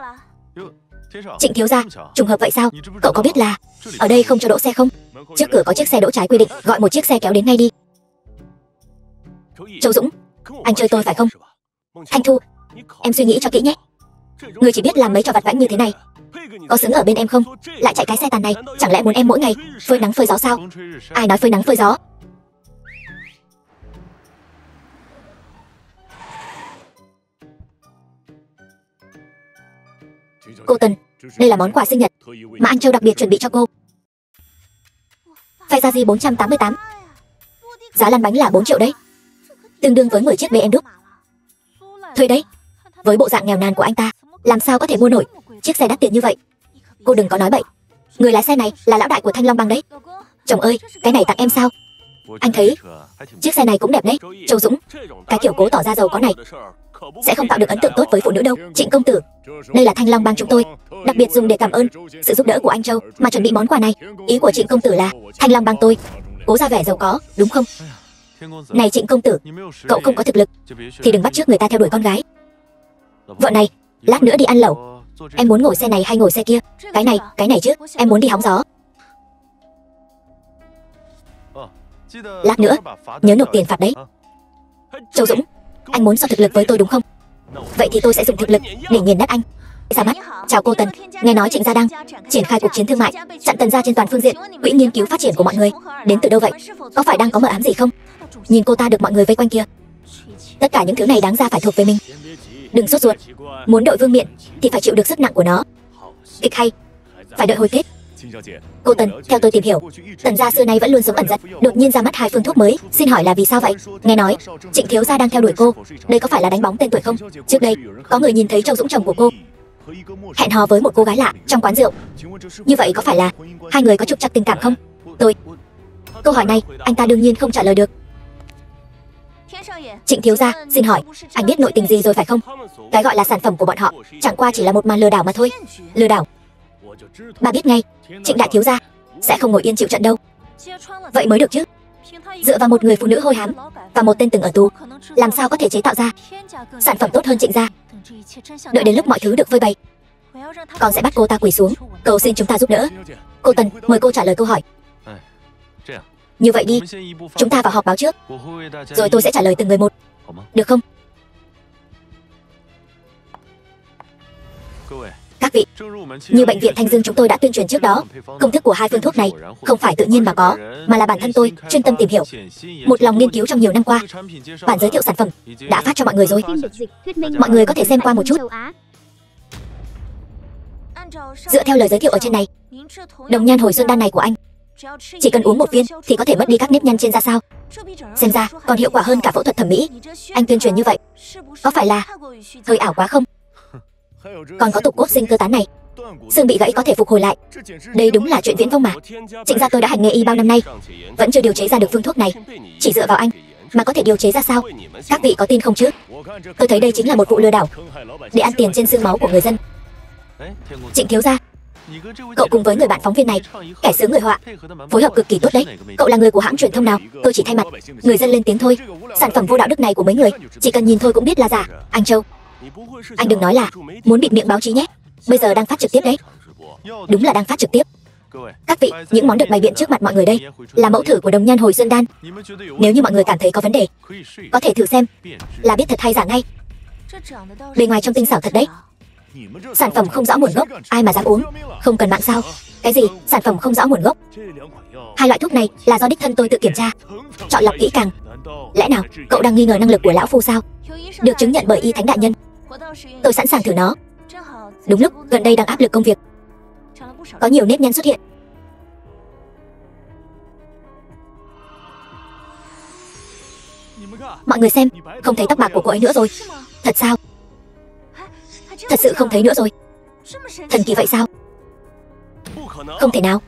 Trịnh thiếu gia, trùng hợp vậy sao? Cậu có biết là Ở đây không cho đỗ xe không? Trước cửa có chiếc xe đỗ trái quy định Gọi một chiếc xe kéo đến ngay đi Châu Dũng, anh chơi tôi phải không? Thanh Thu, em suy nghĩ cho kỹ nhé Người chỉ biết làm mấy trò vặt vãnh như thế này Có xứng ở bên em không? Lại chạy cái xe tàn này Chẳng lẽ muốn em mỗi ngày phơi nắng phơi gió sao? Ai nói phơi nắng phơi gió Cô Tần, đây là món quà sinh nhật mà anh Châu đặc biệt chuẩn bị cho cô. Phay Gia Di 488. Giá lăn bánh là 4 triệu đấy. Tương đương với 10 chiếc BM đúc. Thôi đấy. Với bộ dạng nghèo nàn của anh ta, làm sao có thể mua nổi chiếc xe đắt tiền như vậy? Cô đừng có nói bậy. Người lái xe này là lão đại của Thanh Long Bang đấy. Chồng ơi, cái này tặng em sao? Anh thấy Chiếc xe này cũng đẹp đấy, Châu Dũng. Cái kiểu cố tỏ ra giàu có này sẽ không tạo được ấn tượng tốt với phụ nữ đâu. Trịnh công tử, đây là Thanh Long bang chúng tôi, đặc biệt dùng để cảm ơn sự giúp đỡ của anh Châu mà chuẩn bị món quà này. Ý của Trịnh công tử là Thanh Long bang tôi cố ra vẻ giàu có, đúng không? Này Trịnh công tử, cậu không có thực lực thì đừng bắt trước người ta theo đuổi con gái. Vợ này, lát nữa đi ăn lẩu. Em muốn ngồi xe này hay ngồi xe kia? Cái này, cái này chứ, em muốn đi hóng gió. Lát nữa, nhớ nộp tiền phạt đấy. Châu Dũng, anh muốn so thực lực với tôi đúng không? Vậy thì tôi sẽ dùng thực lực để nghiền nát anh. Ra mắt, chào cô Tần, nghe nói Trịnh Gia đang triển khai cuộc chiến thương mại, chặn Tần Gia trên toàn phương diện, quỹ nghiên cứu phát triển của mọi người. Đến từ đâu vậy? Có phải đang có mờ ám gì không? Nhìn cô ta được mọi người vây quanh kia. Tất cả những thứ này đáng ra phải thuộc về mình. Đừng sốt ruột, muốn đội vương miện thì phải chịu được sức nặng của nó. Kịch hay, phải đợi hồi kết. Cô Tần, theo tôi tìm hiểu, Tần gia xưa nay vẫn luôn sống ẩn giật, đột nhiên ra mắt hai phương thuốc mới, xin hỏi là vì sao vậy? Nghe nói, Trịnh thiếu gia đang theo đuổi cô, đây có phải là đánh bóng tên tuổi không? Trước đây, có người nhìn thấy Châu Dũng chồng của cô hẹn hò với một cô gái lạ trong quán rượu. Như vậy có phải là hai người có trục trặc tình cảm không? Tôi. Câu hỏi này, anh ta đương nhiên không trả lời được. Trịnh thiếu gia, xin hỏi, anh biết nội tình gì rồi phải không? Cái gọi là sản phẩm của bọn họ, chẳng qua chỉ là một màn lừa đảo mà thôi. Lừa đảo. Bà biết ngay, Trịnh đại thiếu gia sẽ không ngồi yên chịu trận đâu. Vậy mới được chứ. Dựa vào một người phụ nữ hôi hám và một tên từng ở tù, làm sao có thể chế tạo ra sản phẩm tốt hơn Trịnh gia? Đợi đến lúc mọi thứ được phơi bày, con sẽ bắt cô ta quỳ xuống, cầu xin chúng ta giúp đỡ. Cô Tần, mời cô trả lời câu hỏi. Như vậy đi, chúng ta vào họp báo trước, rồi tôi sẽ trả lời từng người một. Được không? Các vị, như bệnh viện Thanh Dương chúng tôi đã tuyên truyền trước đó, công thức của hai phương thuốc này không phải tự nhiên mà có, mà là bản thân tôi chuyên tâm tìm hiểu. Một lòng nghiên cứu trong nhiều năm qua. Bản giới thiệu sản phẩm đã phát cho mọi người rồi. Mọi người có thể xem qua một chút. Dựa theo lời giới thiệu ở trên này, đồng nhan hồi xuân đan này của anh chỉ cần uống một viên thì có thể mất đi các nếp nhăn trên da sao Xem ra còn hiệu quả hơn cả phẫu thuật thẩm mỹ Anh tuyên truyền như vậy Có phải là hơi ảo quá không còn có tục cốt sinh cơ tán này Xương bị gãy có thể phục hồi lại Đây đúng là chuyện viễn vông mà Trịnh gia tôi đã hành nghề y bao năm nay Vẫn chưa điều chế ra được phương thuốc này Chỉ dựa vào anh Mà có thể điều chế ra sao Các vị có tin không chứ Tôi thấy đây chính là một vụ lừa đảo Để ăn tiền trên xương máu của người dân Trịnh thiếu gia Cậu cùng với người bạn phóng viên này, kẻ sướng người họa, phối hợp cực kỳ tốt đấy. Cậu là người của hãng truyền thông nào? Tôi chỉ thay mặt người dân lên tiếng thôi. Sản phẩm vô đạo đức này của mấy người, chỉ cần nhìn thôi cũng biết là giả. Anh Châu, anh đừng nói là muốn bịt miệng báo chí nhé. Bây giờ đang phát trực tiếp đấy. Đúng là đang phát trực tiếp. Các vị, những món được bày biện trước mặt mọi người đây là mẫu thử của đồng nhân hồi xuân đan. Nếu như mọi người cảm thấy có vấn đề, có thể thử xem là biết thật hay giả ngay. Bề ngoài trong tinh xảo thật đấy, Sản phẩm không rõ nguồn gốc, ai mà dám uống? Không cần mạng sao? Cái gì? Sản phẩm không rõ nguồn gốc? Hai loại thuốc này là do đích thân tôi tự kiểm tra, chọn lọc kỹ càng. Lẽ nào cậu đang nghi ngờ năng lực của lão phu sao? Được chứng nhận bởi y thánh đại nhân. Tôi sẵn sàng thử nó. Đúng lúc gần đây đang áp lực công việc, có nhiều nếp nhăn xuất hiện. Mọi người xem, không thấy tóc bạc của cô ấy nữa rồi. Thật sao? Thật sự không thấy nữa rồi Thần kỳ vậy sao Không thể nào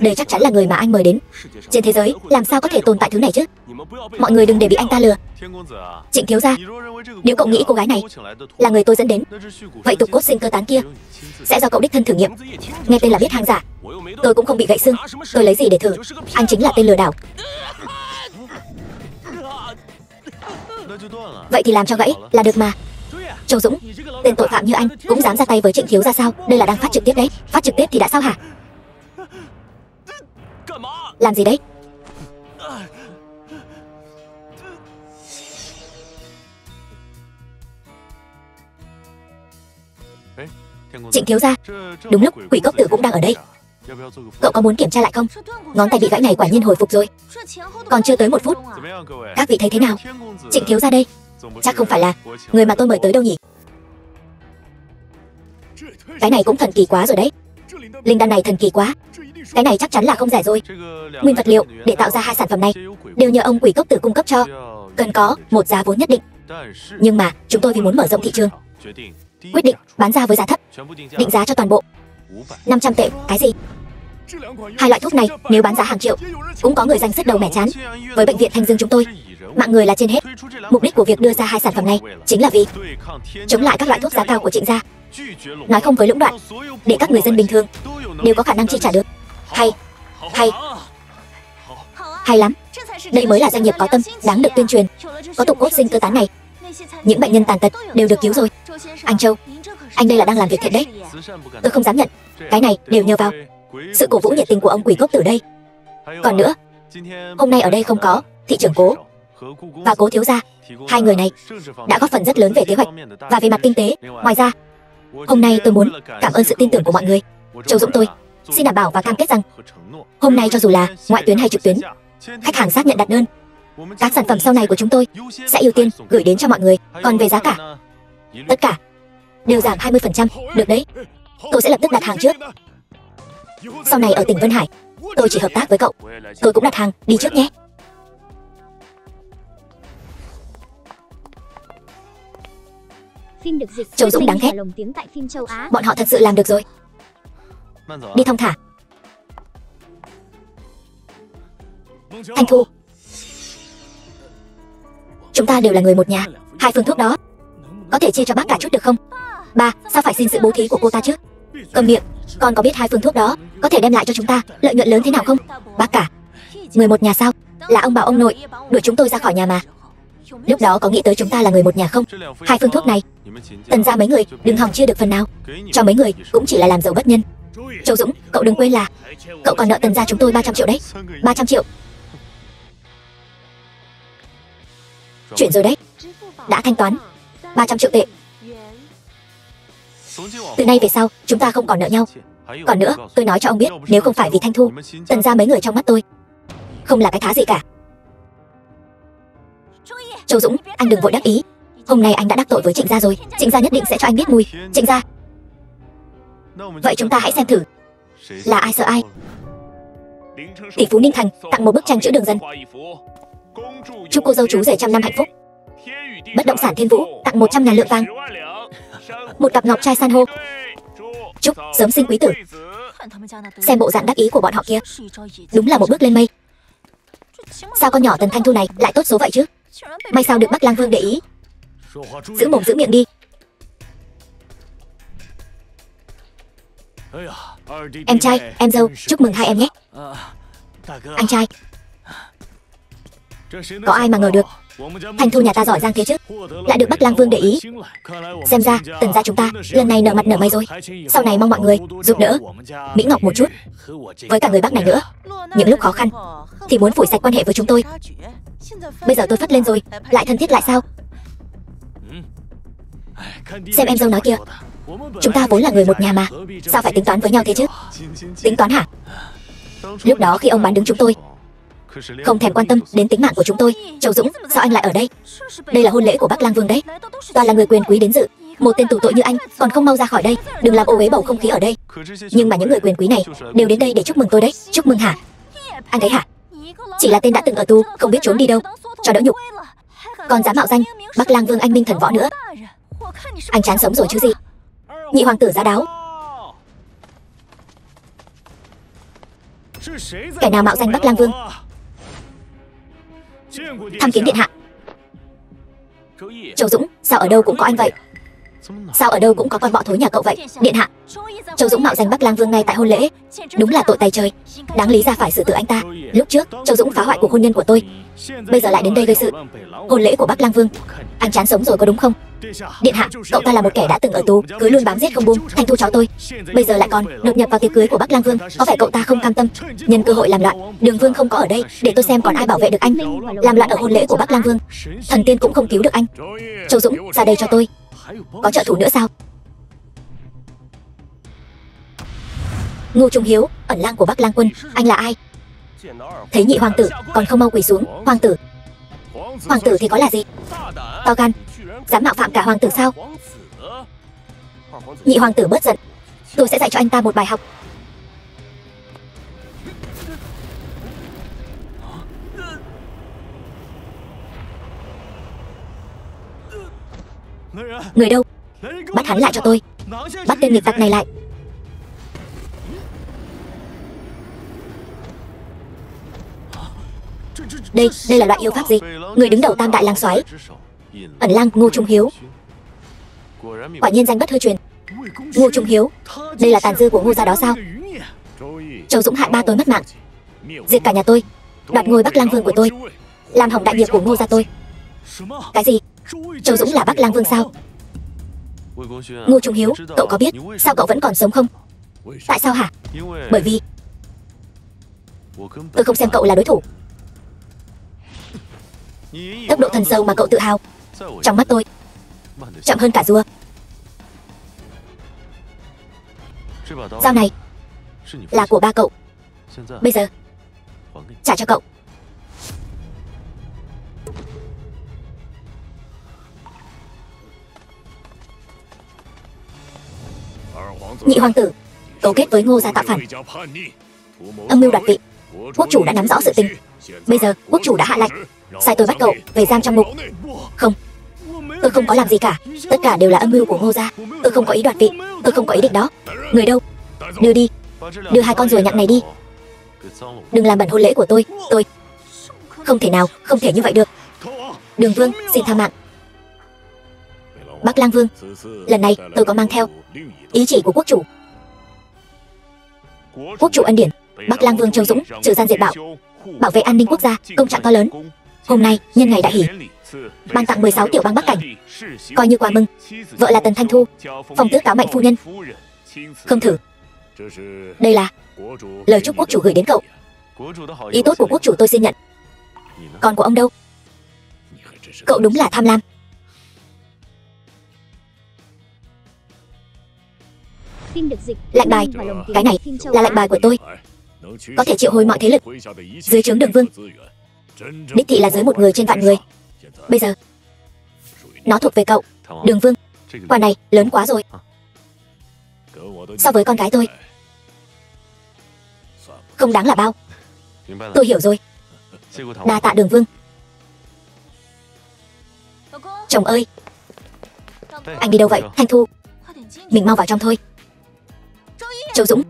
Đây chắc chắn là người mà anh mời đến Trên thế giới làm sao có thể tồn tại thứ này chứ Mọi người đừng để bị anh ta lừa Trịnh thiếu gia Nếu cậu nghĩ cô gái này Là người tôi dẫn đến Vậy tục cốt sinh cơ tán kia Sẽ do cậu đích thân thử nghiệm Nghe tên là biết hàng giả Tôi cũng không bị gãy xương Tôi lấy gì để thử Anh chính là tên lừa đảo (laughs) Vậy thì làm cho gãy là được mà Châu Dũng, tên tội phạm như anh cũng dám ra tay với Trịnh Thiếu ra sao? Đây là đang phát trực tiếp đấy. Phát trực tiếp thì đã sao hả? (laughs) Làm gì đấy? Trịnh Thiếu gia, đúng lúc quỷ cốc tử cũng đang ở đây. Cậu có muốn kiểm tra lại không? Ngón tay bị gãy này quả nhiên hồi phục rồi. Còn chưa tới một phút. Các vị thấy thế nào? Trịnh Thiếu gia đây, Chắc không phải là người mà tôi mời tới đâu nhỉ Cái này cũng thần kỳ quá rồi đấy Linh đan này thần kỳ quá Cái này chắc chắn là không rẻ rồi Nguyên vật liệu để tạo ra hai sản phẩm này Đều nhờ ông quỷ cốc tử cung cấp cho Cần có một giá vốn nhất định Nhưng mà chúng tôi vì muốn mở rộng thị trường Quyết định bán ra với giá thấp Định giá cho toàn bộ 500 tệ, cái gì Hai loại thuốc này nếu bán giá hàng triệu, cũng có người danh sức đầu mẻ chán. Với bệnh viện Thanh Dương chúng tôi, mạng người là trên hết. Mục đích của việc đưa ra hai sản phẩm này chính là vì chống lại các loại thuốc giá cao của Trịnh gia, nói không với lũng đoạn, để các người dân bình thường đều có khả năng chi trả được. Hay, hay, hay lắm. Đây mới là doanh nghiệp có tâm, đáng được tuyên truyền. Có tục cốt sinh cơ tán này, những bệnh nhân tàn tật đều được cứu rồi. Anh Châu, anh đây là đang làm việc thiện đấy. Tôi không dám nhận, cái này đều nhờ vào sự cổ vũ nhiệt tình của ông quỷ gốc từ đây. Còn nữa, hôm nay ở đây không có thị trưởng cố và cố thiếu gia. Hai người này đã góp phần rất lớn về kế hoạch và về mặt kinh tế. Ngoài ra, hôm nay tôi muốn cảm ơn sự tin tưởng của mọi người. Châu Dũng tôi xin đảm bảo và cam kết rằng hôm nay cho dù là ngoại tuyến hay trực tuyến, khách hàng xác nhận đặt đơn, các sản phẩm sau này của chúng tôi sẽ ưu tiên gửi đến cho mọi người. Còn về giá cả, tất cả đều giảm 20%, được đấy. Tôi sẽ lập tức đặt hàng trước. Sau này ở tỉnh Vân Hải, tôi chỉ hợp tác với cậu. Tôi cũng đặt hàng, đi trước nhé. Phim được dịch Châu Dũng đáng ghét. lồng tiếng tại phim châu Á. Bọn họ thật sự làm được rồi. Đi thong thả. Thanh Thu. Chúng ta đều là người một nhà. Hai phương thuốc đó có thể chia cho bác cả chút được không? Ba, sao phải xin sự bố thí của cô ta chứ? Cầm miệng, con có biết hai phương thuốc đó có thể đem lại cho chúng ta lợi nhuận lớn thế nào không? Bác cả, người một nhà sao? Là ông bảo ông nội đuổi chúng tôi ra khỏi nhà mà. Lúc đó có nghĩ tới chúng ta là người một nhà không? Hai phương thuốc này, tần ra mấy người đừng hòng chia được phần nào. Cho mấy người cũng chỉ là làm giàu bất nhân. Châu Dũng, cậu đừng quên là cậu còn nợ tần ra chúng tôi 300 triệu đấy. 300 triệu. Chuyển rồi đấy. Đã thanh toán. 300 triệu tệ. Từ nay về sau, chúng ta không còn nợ nhau. Còn nữa, tôi nói cho ông biết, nếu không phải vì Thanh Thu, tần ra mấy người trong mắt tôi, không là cái thá gì cả. Châu Dũng, anh đừng vội đắc ý. Hôm nay anh đã đắc tội với Trịnh gia rồi, Trịnh gia nhất định sẽ cho anh biết mùi. Trịnh gia. Vậy chúng ta hãy xem thử, là ai sợ ai. Tỷ phú Ninh Thành tặng một bức tranh chữ đường dân. Chúc cô dâu chú rể trăm năm hạnh phúc. Bất động sản Thiên Vũ tặng 100 ngàn lượng vàng. (laughs) Một cặp ngọc trai san hô. Chúc sớm sinh quý tử. Xem bộ dạng đắc ý của bọn họ kia. Đúng là một bước lên mây. Sao con nhỏ Tần Thanh Thu này lại tốt số vậy chứ? May sao được Bắc Lang Vương để ý. Giữ mồm giữ miệng đi. Em trai, em dâu, chúc mừng hai em nhé. Anh trai, có ai mà ngờ được, Thành Thu nhà ta giỏi giang thế chứ? Lại được Bắc Lang Vương để ý. Xem ra, tần gia chúng ta lần này nở mặt nở mày rồi. Sau này mong mọi người giúp đỡ Mỹ Ngọc một chút. Với cả người Bắc này nữa, Những lúc khó khăn Thì muốn phủi sạch quan hệ với chúng tôi. Bây giờ tôi phất lên rồi, Lại thân thiết lại sao? Xem em dâu nói kia. Chúng ta vốn là người một nhà mà, Sao phải tính toán với nhau thế chứ? Tính toán hả? Lúc đó khi ông bán đứng chúng tôi không thèm quan tâm đến tính mạng của chúng tôi. Châu Dũng, sao anh lại ở đây? Đây là hôn lễ của Bắc Lang Vương đấy. Toàn là người quyền quý đến dự. Một tên tù tội như anh còn không mau ra khỏi đây. Đừng làm ô uế bầu không khí ở đây. Nhưng mà những người quyền quý này đều đến đây để chúc mừng tôi đấy. Chúc mừng hả? Anh thấy hả? Chỉ là tên đã từng ở tù Không biết trốn đi đâu. Cho đỡ nhục. Còn dám mạo danh Bắc Lang Vương anh minh thần võ nữa. Anh chán sống rồi chứ gì? Nhị hoàng tử giá đáo. Kẻ nào mạo danh Bắc Lang Vương? Tham kiến điện hạ. Châu Dũng, sao ở đâu cũng có anh vậy? Sao ở đâu cũng có con bọ thối nhà cậu vậy Điện hạ? Châu Dũng mạo danh Bắc Lang Vương ngay tại hôn lễ. Đúng là tội tay trời Đáng lý ra phải xử tử anh ta. Lúc trước Châu Dũng phá hoại cuộc hôn nhân của tôi. Bây giờ lại đến đây gây sự. Hôn lễ của Bắc Lang Vương. Anh chán sống rồi có đúng không? Điện hạ Cậu ta là một kẻ đã từng ở tù Cứ luôn bám giết không buông. Thành thu cháu tôi Bây giờ lại còn đột nhập vào tiệc cưới của Bắc Lang Vương. Có phải cậu ta không cam tâm. Nhân cơ hội làm loạn Đường Vương không có ở đây Để tôi xem còn ai bảo vệ được anh. Làm loạn ở hôn lễ của Bắc Lang Vương. Thần tiên cũng không cứu được anh. Châu Dũng ra đây cho tôi. Có trợ thủ nữa sao? Ngô Trung Hiếu, ẩn lang của Bắc Lang quân, anh là ai? Thấy nhị hoàng tử, còn không mau quỳ xuống, hoàng tử. Hoàng tử thì có là gì? To gan, dám mạo phạm cả hoàng tử sao? Nhị hoàng tử bớt giận. Tôi sẽ dạy cho anh ta một bài học. Người đâu? Bắt hắn lại cho tôi. Bắt tên nghịch tặc này lại. Đây đây là loại yêu pháp gì? Người đứng đầu tam đại lang xoáy Ẩn lang, Ngô Trung Hiếu. Quả nhiên danh bất hư truyền. Ngô Trung Hiếu, Đây là tàn dư của ngô gia đó sao? Châu Dũng hại ba tôi mất mạng. Diệt cả nhà tôi. Đoạt ngôi Bắc Lang Vương của tôi. Làm hỏng đại nghiệp của ngô gia tôi. Cái gì? Châu Dũng là Bắc Lang Vương sao? Ngô Trung Hiếu, Cậu có biết Sao cậu vẫn còn sống không? Tại sao hả? Bởi vì Tôi không xem cậu là đối thủ. Tốc độ thần sâu mà cậu tự hào. Trong mắt tôi, Chậm hơn cả rùa Dao này Là của ba cậu. Bây giờ, Trả cho cậu. Nhị hoàng tử, Cấu kết với ngô gia tạo phản Âm mưu đoạt vị, Quốc chủ đã nắm rõ sự tình. Bây giờ, quốc chủ đã hạ lệnh, Sai tôi bắt cậu về giam trong ngục. Không Tôi không có làm gì cả. Tất cả đều là âm mưu của ngô gia. Tôi không có ý đoạt vị. Tôi không có ý định đó. Người đâu? Đưa đi. Đưa hai con rùa nhặng này đi. Đừng làm bẩn hôn lễ của tôi. Tôi Không thể nào, Không thể như vậy được. Đường vương, Xin tha mạng. Bắc Lang Vương, Lần này tôi có mang theo Ý chỉ của quốc chủ. Quốc chủ ân điển, Bắc Lang Vương Châu Dũng, trừ gian diệt bạo Bảo vệ an ninh quốc gia, Công trạng to lớn. Hôm nay, nhân ngày đại hỷ Ban tặng 16 tiểu bang Bắc Cảnh. Coi như quà mừng. Vợ là Tần Thanh Thu Phòng tước cáo mạnh phu nhân. Không thử. Đây là Lời chúc quốc chủ gửi đến cậu. Ý tốt của quốc chủ tôi xin nhận. Còn của ông đâu? Cậu đúng là tham lam. Lệnh bài. Cái này là lệnh bài của tôi. Có thể triệu hồi mọi thế lực. Dưới trướng đường vương. Đích thị là dưới một người trên vạn người Bây giờ, Nó thuộc về cậu, Đường vương. Quả này, lớn quá rồi. So với con gái tôi, Không đáng là bao. Tôi hiểu rồi. Đa tạ đường vương. Chồng ơi, Anh đi đâu vậy, Thanh Thu? Mình mau vào trong thôi. Châu Dũng.